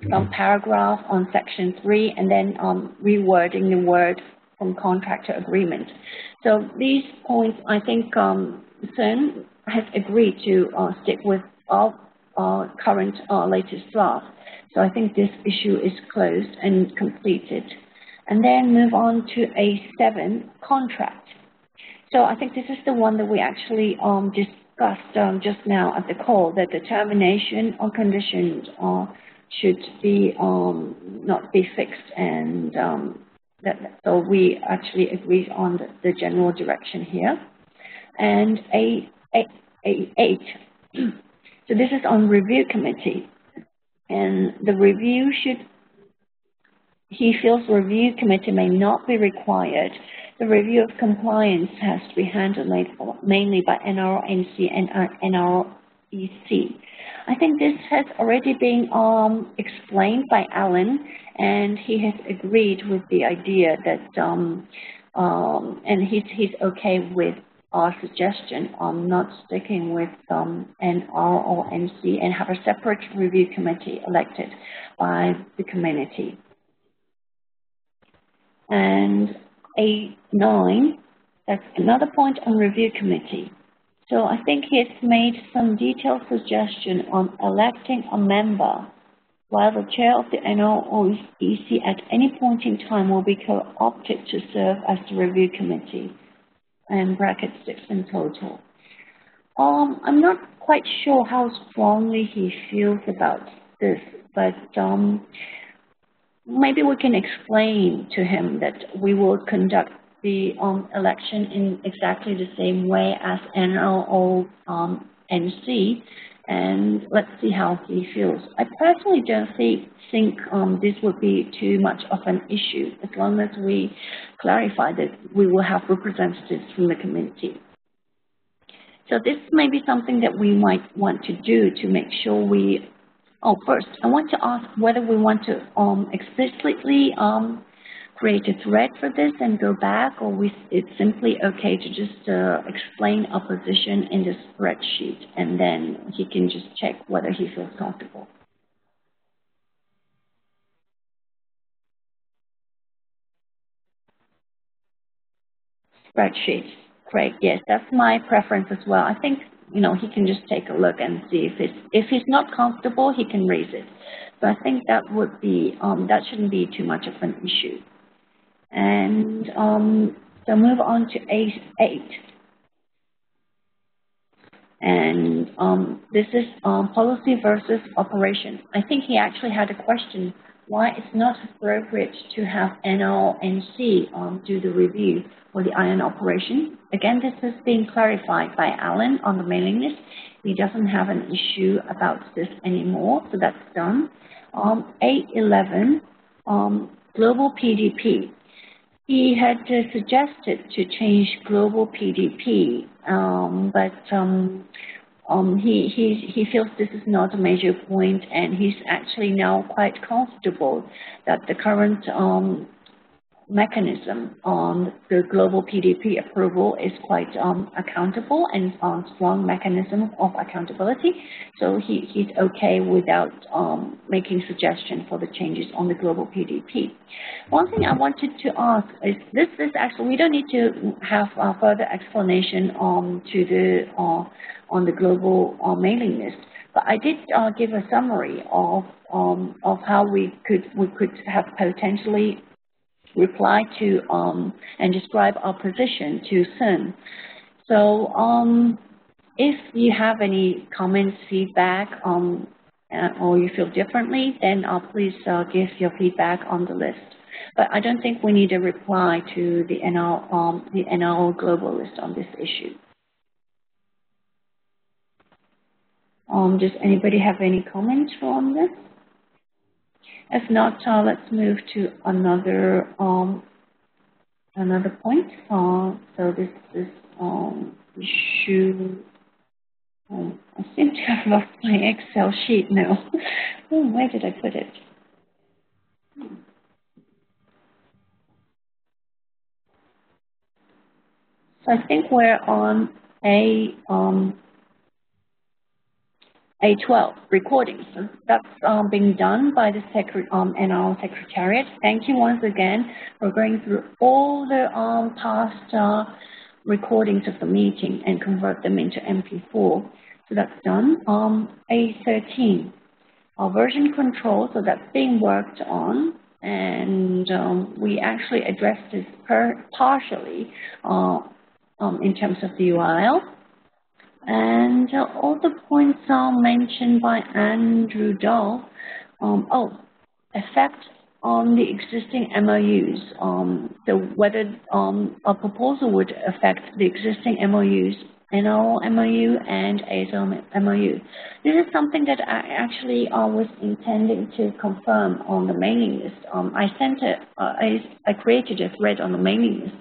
some paragraph on section 3 and then um, rewording the word from contractor agreement. So these points, I think um, Seun has agreed to uh, stick with uh, current latest draft. So I think this issue is closed and completed. And then move on to A7, contract. So I think this is the one that we actually um, discussed um, just now at the call, that the termination or conditions uh, should be um, not be fixed. And um, that, so we actually agreed on the, the general direction here. And A, A, A, 8, so this is on review committee and the review should, he feels review committee may not be required. The review of compliance has to be handled mainly by NRNC and NREC. I think this has already been um, explained by Alan, and he has agreed with the idea that, um, um, and he's, he's okay with our suggestion on not sticking with um, NRONC and have a separate review committee elected by the community. And A9, that's another point on review committee. So I think he's made some detailed suggestion on electing a member while the chair of the NROEC at any point in time will be co-opted to serve as the review committee and bracket six in total. Um, I'm not quite sure how strongly he feels about this, but um, maybe we can explain to him that we will conduct the um, election in exactly the same way as NRO um, NC, and let's see how he feels. I personally don't think, think um, this would be too much of an issue as long as we clarify that we will have representatives from the community. So this may be something that we might want to do to make sure we, oh, first, I want to ask whether we want to um, explicitly um, create a thread for this and go back, or we, it's simply okay to just uh, explain position in the spreadsheet, and then he can just check whether he feels comfortable. Spreadsheet, great, yes, that's my preference as well. I think, you know, he can just take a look and see if it's, if he's not comfortable, he can raise it. So I think that would be, um, that shouldn't be too much of an issue. And um, so move on to A8. And um, this is um, policy versus operation. I think he actually had a question why it's not appropriate to have NRNC um, do the review for the IANA operation. Again, this has been clarified by Alan on the mailing list. He doesn't have an issue about this anymore, so that's done. Um, A11, um, global PDP. He had uh, suggested to change global PDP, um, but um, um, he, he, he feels this is not a major point and he's actually now quite comfortable that the current um, mechanism on the global PDP approval is quite um, accountable and a strong mechanism of accountability. So he, he's okay without um, making suggestion for the changes on the global PDP. One thing I wanted to ask is this is actually, we don't need to have uh, further explanation um, to the, uh, on the global uh, mailing list. But I did uh, give a summary of um, of how we could we could have potentially reply to um, and describe our position to Seun. So um, if you have any comments, feedback, um, uh, or you feel differently, then uh, please uh, give your feedback on the list. But I don't think we need a reply to the NL, um, the NL global list on this issue. Um, does anybody have any comments on this? If not, uh, let's move to another um, another point. Uh, so this is um, issue. Um, I seem to have lost my Excel sheet now. oh, where did I put it? So I think we're on a um, a12 recordings. So that's um, being done by the secret, um, NRO Secretariat. Thank you once again for going through all the um, past uh, recordings of the meeting and convert them into MP4. So that's done. Um, A13, our version control, so that's being worked on. And um, we actually addressed this per partially uh, um, in terms of the URL. And uh, all the points are mentioned by Andrew Dul. Um, oh, effect on the existing MOUs. Um, whether um, a proposal would affect the existing MOUs, NRO MOU and ASO MOU. This is something that I actually uh, was intending to confirm on the mailing list. Um, I sent it, uh, I, I created a thread on the mailing list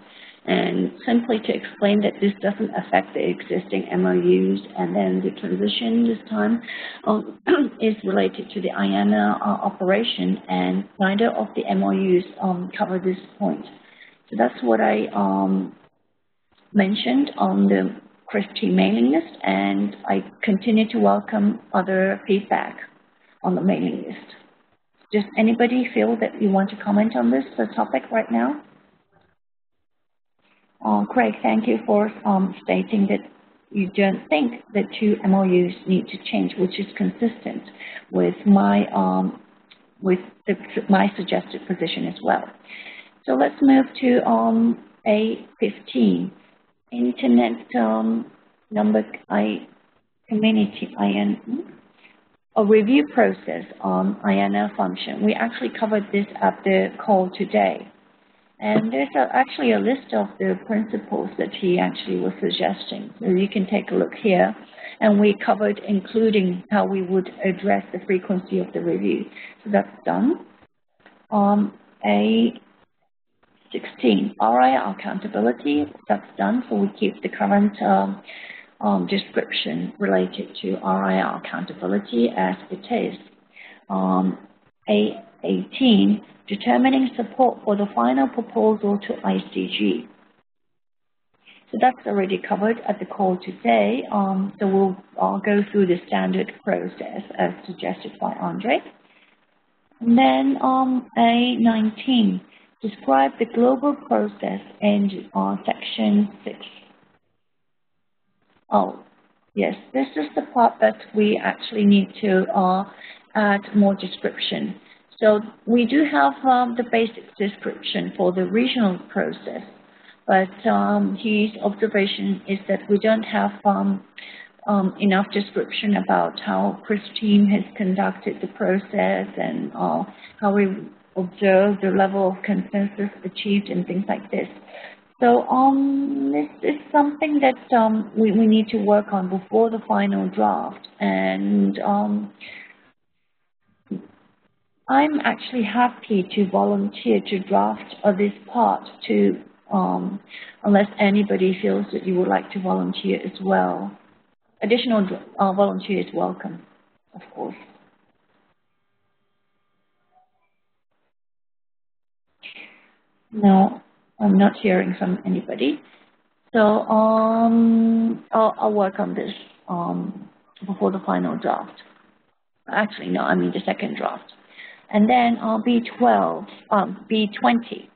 and simply to explain that this doesn't affect the existing MOUs and then the transition this time um, is related to the IANA uh, operation and neither of the MOUs um, cover this point. So that's what I um, mentioned on the CRISP team mailing list and I continue to welcome other feedback on the mailing list. Does anybody feel that you want to comment on this topic right now? Uh, Craig, thank you for um, stating that you don't think the two MOUs need to change, which is consistent with my um, with the, my suggested position as well. So let's move to um, A15, Internet um, Number I Community IN a review process on IANA function. We actually covered this at the call today. And there's a, actually a list of the principles that he actually was suggesting. So you can take a look here. And we covered including how we would address the frequency of the review. So that's done. Um, A 16, RIR accountability, that's done. So we keep the current um, um, description related to RIR accountability as it is. Um, A18, determining support for the final proposal to ICG. So that's already covered at the call today. Um, so we'll uh, go through the standard process as suggested by Andre. And then um, A19, describe the global process in uh, section 6. Oh, yes, this is the part that we actually need to uh, add more description. So we do have um, the basic description for the regional process, but um, his observation is that we don't have um, um enough description about how CRISP team has conducted the process and uh, how we observe the level of consensus achieved and things like this. So um, this is something that um, we, we need to work on before the final draft. And um, I'm actually happy to volunteer to draft this part to, um, unless anybody feels that you would like to volunteer as well. additional uh, volunteers welcome, of course. No, I'm not hearing from anybody. So um, I'll, I'll work on this um, before the final draft. Actually, no, I mean the second draft. And then on B12, um, B20.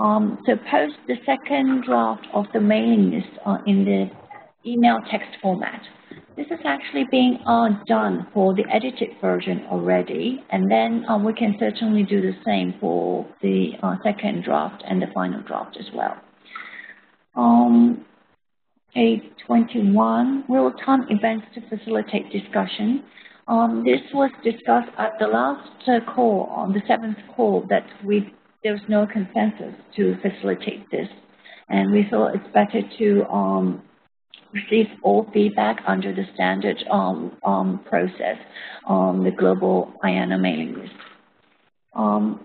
Um, so post the second draft of the mailing list uh, in the email text format. This is actually being uh, done for the edited version already, and then uh, we can certainly do the same for the uh, second draft and the final draft as well. Um, A21, real-time events to facilitate discussion. Um, this was discussed at the last uh, call, on the seventh call, that we there was no consensus to facilitate this, and we thought it's better to um, receive all feedback under the standard um, um, process on the global IANA mailing list. Um,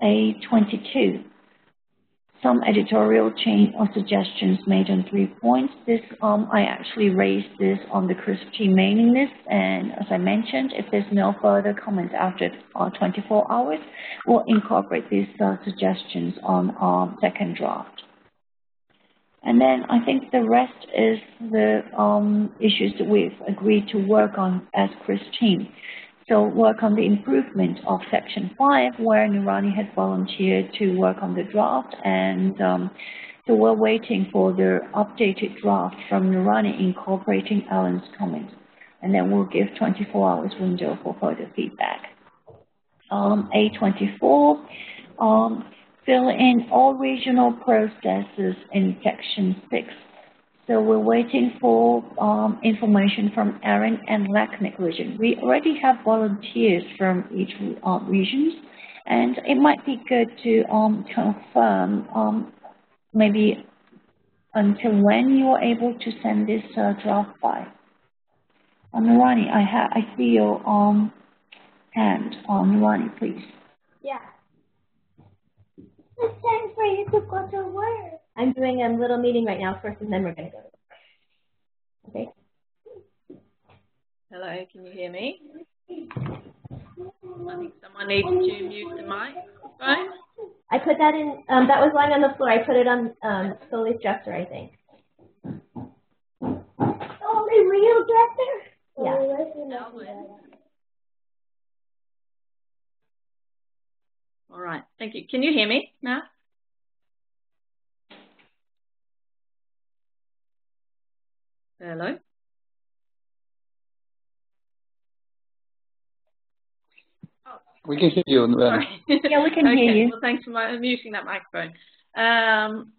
A22, some editorial change or suggestions made on three points. This um, I actually raised this on the CRISP mailing list, and as I mentioned, if there's no further comments after uh, 24 hours, we'll incorporate these uh, suggestions on our second draft. And then I think the rest is the um, issues that we've agreed to work on as CRISP team. So work on the improvement of Section 5, where Nurani had volunteered to work on the draft, and um, so we're waiting for the updated draft from Nurani incorporating Alan's comments, and then we'll give 24 hours window for further feedback. Um, A24, um, fill in all regional processes in Section 6 so we're waiting for um, information from ARIN and LACNIC region. We already have volunteers from each uh, regions, and it might be good to um, confirm um, maybe until when you are able to send this uh, draft by. Uh, Nurani, I, ha I see your um, hand. Uh, please. Yeah. It's time for you to go to work. I'm doing a little meeting right now first, and then we're going to go. to the Okay. Hello, can you hear me? I think someone needs to mute the microphone. I put that in, um, that was lying on the floor. I put it on um, Soli's dresser, I think. Only real dresser? Yeah. All right, thank you. Can you hear me now? Hello? We can hear you. Sorry. yeah, we can okay. hear you. Well, thanks for my, muting that microphone. Um,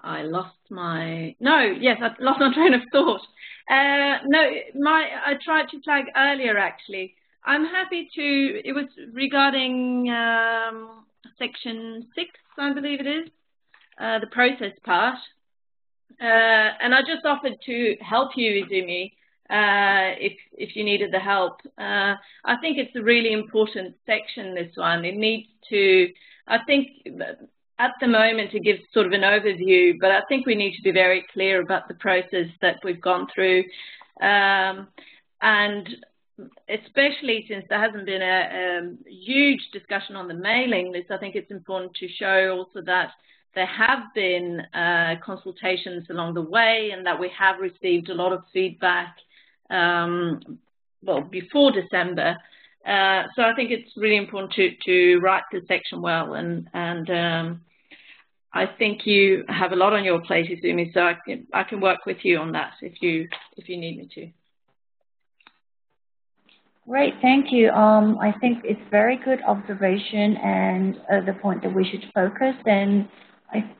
I lost my, no, yes, I lost my train of thought. Uh, no, my, I tried to flag earlier actually. I'm happy to, it was regarding um, section six, I believe it is, uh, the process part. Uh, and I just offered to help you, Izumi, uh, if if you needed the help. Uh, I think it's a really important section. This one, it needs to. I think at the moment it gives sort of an overview, but I think we need to be very clear about the process that we've gone through, um, and especially since there hasn't been a, a huge discussion on the mailing list. I think it's important to show also that there have been uh, consultations along the way and that we have received a lot of feedback, um, well, before December. Uh, so I think it's really important to, to write the section well and, and um, I think you have a lot on your plate, Izumi, so I can, I can work with you on that if you, if you need me to. Great, thank you. Um, I think it's very good observation and uh, the point that we should focus and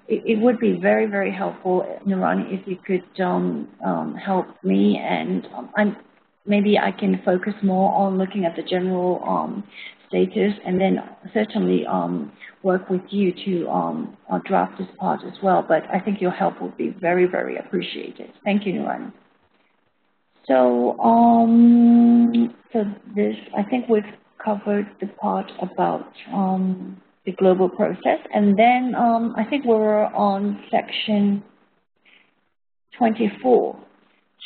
it, would be very, very helpful, Nurani, if you could um, um, help me and um, maybe I can focus more on looking at the general um, status and then certainly um, work with you to um, uh, draft this part as well. But I think your help would be very, very appreciated. Thank you, Nurani. So, so this, I think we've covered the part about the global process. And then um, I think we were on section 24,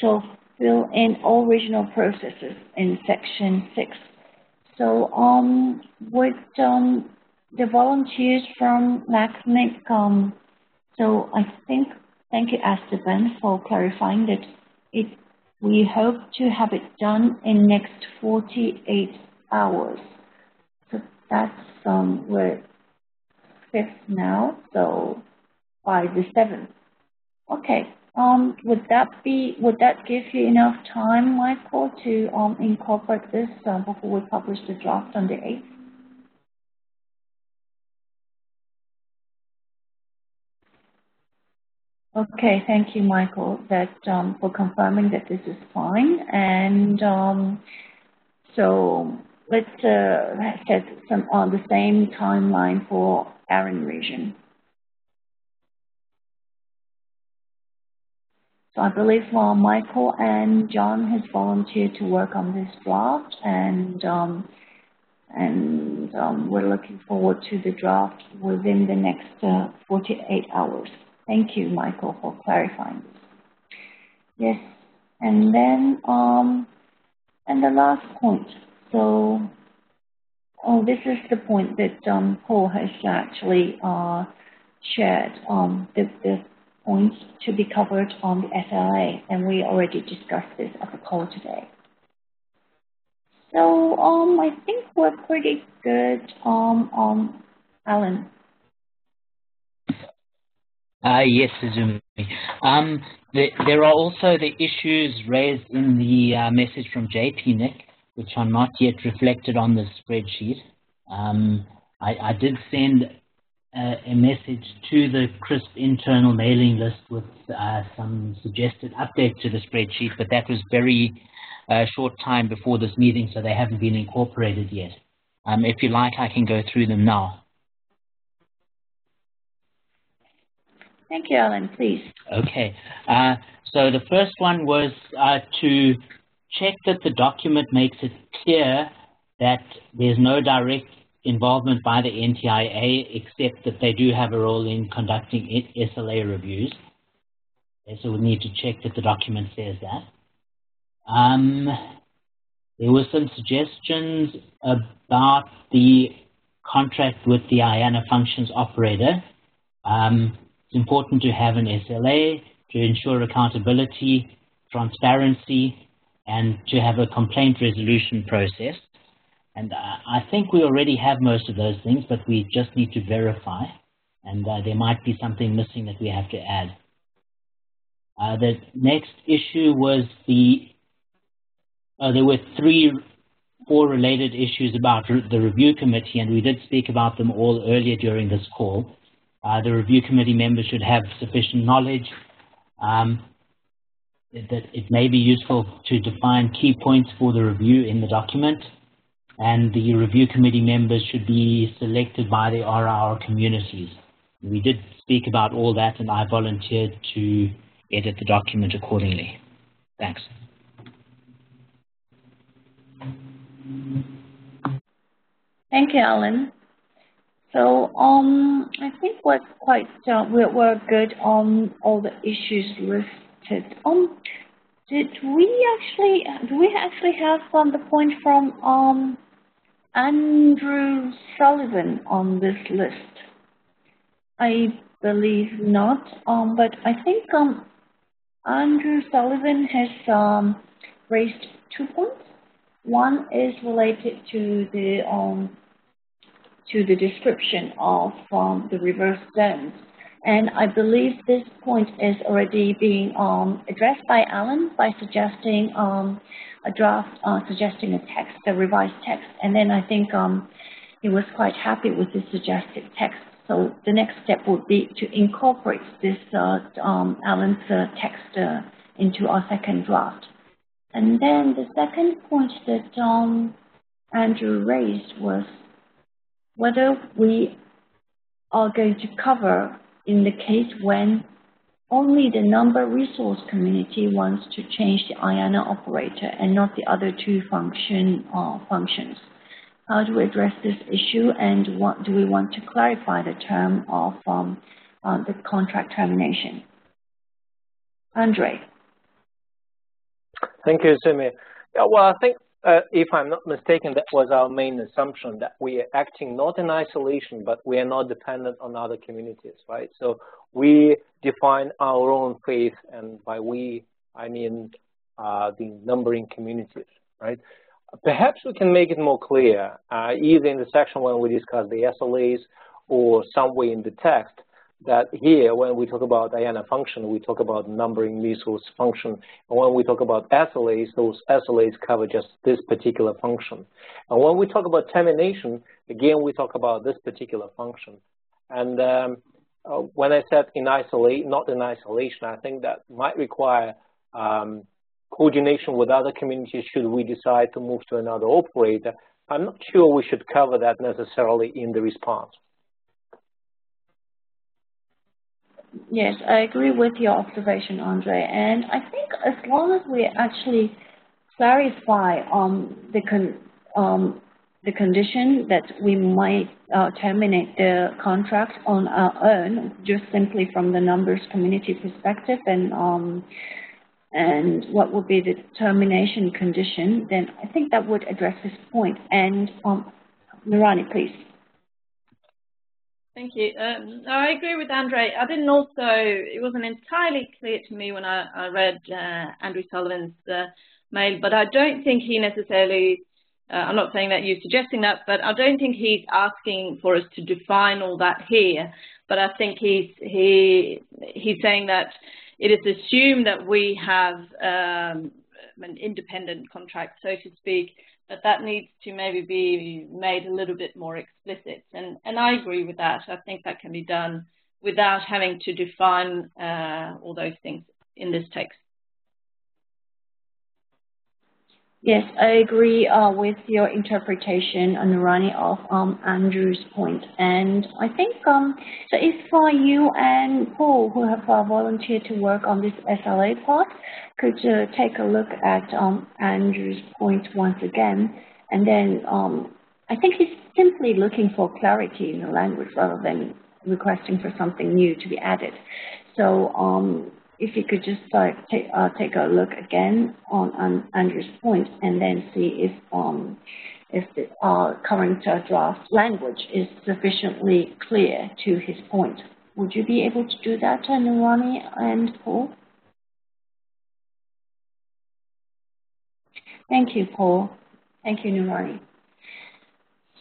So fill in all regional processes in section six. So um, would um, the volunteers from LACNIC, um, so I think, thank you Esteban for clarifying that it, we hope to have it done in next 48 hours. That's, um, we're fifth now, so by the seventh. Okay, um, would that be, would that give you enough time, Michael, to um, incorporate this uh, before we publish the draft on the 8th? Okay, thank you, Michael, that um, for confirming that this is fine. And um, so let's uh, set some on the same timeline for ARIN region. So I believe uh, Michael and John has volunteered to work on this draft, and um, and um, we're looking forward to the draft within the next uh, 48 hours. Thank you, Michael, for clarifying this. Yes, and then um, and the last point. So, oh, this is the point that um, Paul has actually uh, shared. Um, the, the points to be covered on the SLA, and we already discussed this at the call today. So um, I think we're pretty good um, on Alan. Uh, yes, Izumi. Um, the, there are also the issues raised in the uh, message from JPNIC, which are not yet reflected on the spreadsheet. Um, I, I, did send a message to the CRISP internal mailing list with uh, some suggested updates to the spreadsheet, but that was very uh, short time before this meeting, so they haven't been incorporated yet. Um, if you like, I can go through them now. Thank you, Alan. Please. Okay. Uh, so the first one was uh, to check that the document makes it clear that there's no direct involvement by the NTIA, except that they do have a role in conducting SLA reviews. Okay, so we need to check that the document says that. Um, there were some suggestions about the contract with the IANA functions operator. Um, it's important to have an SLA to ensure accountability, transparency, and to have a complaint resolution process. And I think we already have most of those things, but we just need to verify. And uh, there might be something missing that we have to add. Uh, the next issue was the, uh, there were three, four related issues about re the review committee, and we did speak about them all earlier during this call. Uh, the review committee members should have sufficient knowledge um, that it may be useful to define key points for the review in the document and the review committee members should be selected by the RIR communities. We did speak about all that and I volunteered to edit the document accordingly. Thanks. Thank you, Alan. So um, I think we're quite uh, we're, good on all the issues listed. Um, did we actually do we actually have um, the point from um, Andrew Sullivan on this list? I believe not, um, but I think um, Andrew Sullivan has um, raised two points. One is related to the um, to the description of um, the reverse zones, and I believe this point is already being um, addressed by Alan by suggesting um, a draft uh, suggesting a text, a revised text, and then I think um, he was quite happy with the suggested text. So the next step would be to incorporate this uh, um, Alan's uh, text uh, into our second draft. And then the second point that um, Andrew raised was whether we are going to cover in the case when only the number resource community wants to change the IANA operator and not the other two function uh, functions. How do we address this issue and what do we want to clarify the term of um, uh, the contract termination? Andre. Thank you, Simi. Yeah, well, I think uh, if I'm not mistaken, that was our main assumption that we are acting not in isolation, but we are not dependent on other communities, right? So we define our own faith, and by we, I mean uh, the numbering communities, right? Perhaps we can make it more clear, uh, either in the section when we discuss the SLAs or somewhere in the text, that here, when we talk about IANA function, we talk about numbering resource function. And when we talk about SLAs, those SLAs cover just this particular function. And when we talk about termination, again, we talk about this particular function. And um, uh, when I said in isolate, not in isolation, I think that might require um, coordination with other communities should we decide to move to another operator. I'm not sure we should cover that necessarily in the response. Yes, I agree with your observation, Andre. And I think as long as we actually clarify um, the con um, the condition that we might uh, terminate the contract on our own, just simply from the numbers community perspective, and um, and what would be the termination condition, then I think that would address this point. And um, Nurani, please. Thank you. Um, I agree with Andre. I didn't also, it wasn't entirely clear to me when I, I read uh, Andrew Sullivan's uh, mail, but I don't think he necessarily, uh, I'm not saying that you're suggesting that, but I don't think he's asking for us to define all that here. But I think he's, he, he's saying that it is assumed that we have um, an independent contract, so to speak, but that needs to maybe be made a little bit more explicit. And, and I agree with that. I think that can be done without having to define uh, all those things in this text. Yes, I agree uh, with your interpretation, Anurani, of um, Andrew's point. And I think um, so if uh, you and Paul, who have uh, volunteered to work on this SLA part, could uh, take a look at um, Andrew's point once again. And then um, I think he's simply looking for clarity in the language rather than requesting for something new to be added. So um, if you could just uh, take, uh, take a look again on, Andrew's point and then see if, um, if the uh, current uh, draft language is sufficiently clear to his point. Would you be able to do that, uh, Nurani and Paul? Thank you, Paul. Thank you, Nurani.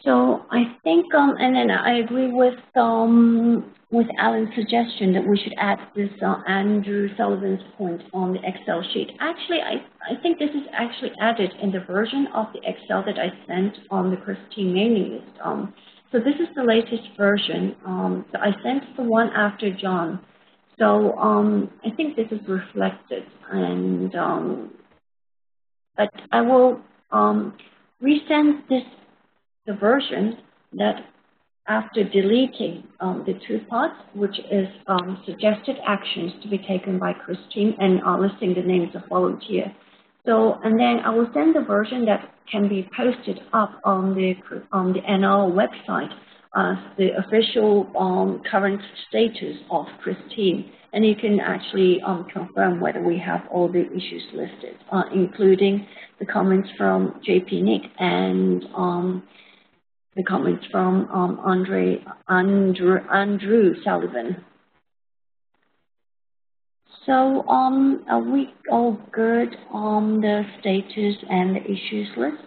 So I think, um, and then I agree with um, with Alan's suggestion that we should add this uh, Andrew Sullivan's point on the Excel sheet. Actually, I, I think this is actually added in the version of the Excel that I sent on the CRISP team mailing list. Um, so this is the latest version. Um, so I sent the one after John. So um, I think this is reflected, and um, but I will um, resend this the version that after deleting um, the two parts, which is um, suggested actions to be taken by CRISP team and uh, listing the names of volunteers. So, and then I will send the version that can be posted up on the on the NL website as the official um, current status of CRISP team. And you can actually um, confirm whether we have all the issues listed, uh, including the comments from JPNIC and um, the comments from um, Andre, Andrew, Andrew Sullivan. So um, are we all good on the status and the issues list?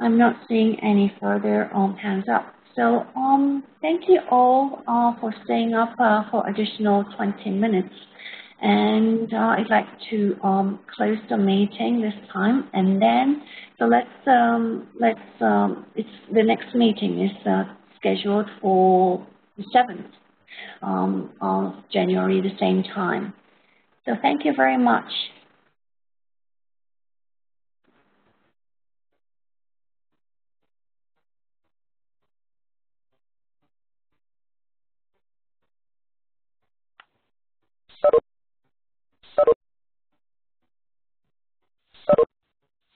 I'm not seeing any further um, hands up. So um, thank you all uh, for staying up uh, for additional 20 minutes. And uh, I'd like to um, close the meeting this time, and then so let's um, let's um, it's the next meeting is uh, scheduled for the seventh um, of January, the same time. So thank you very much.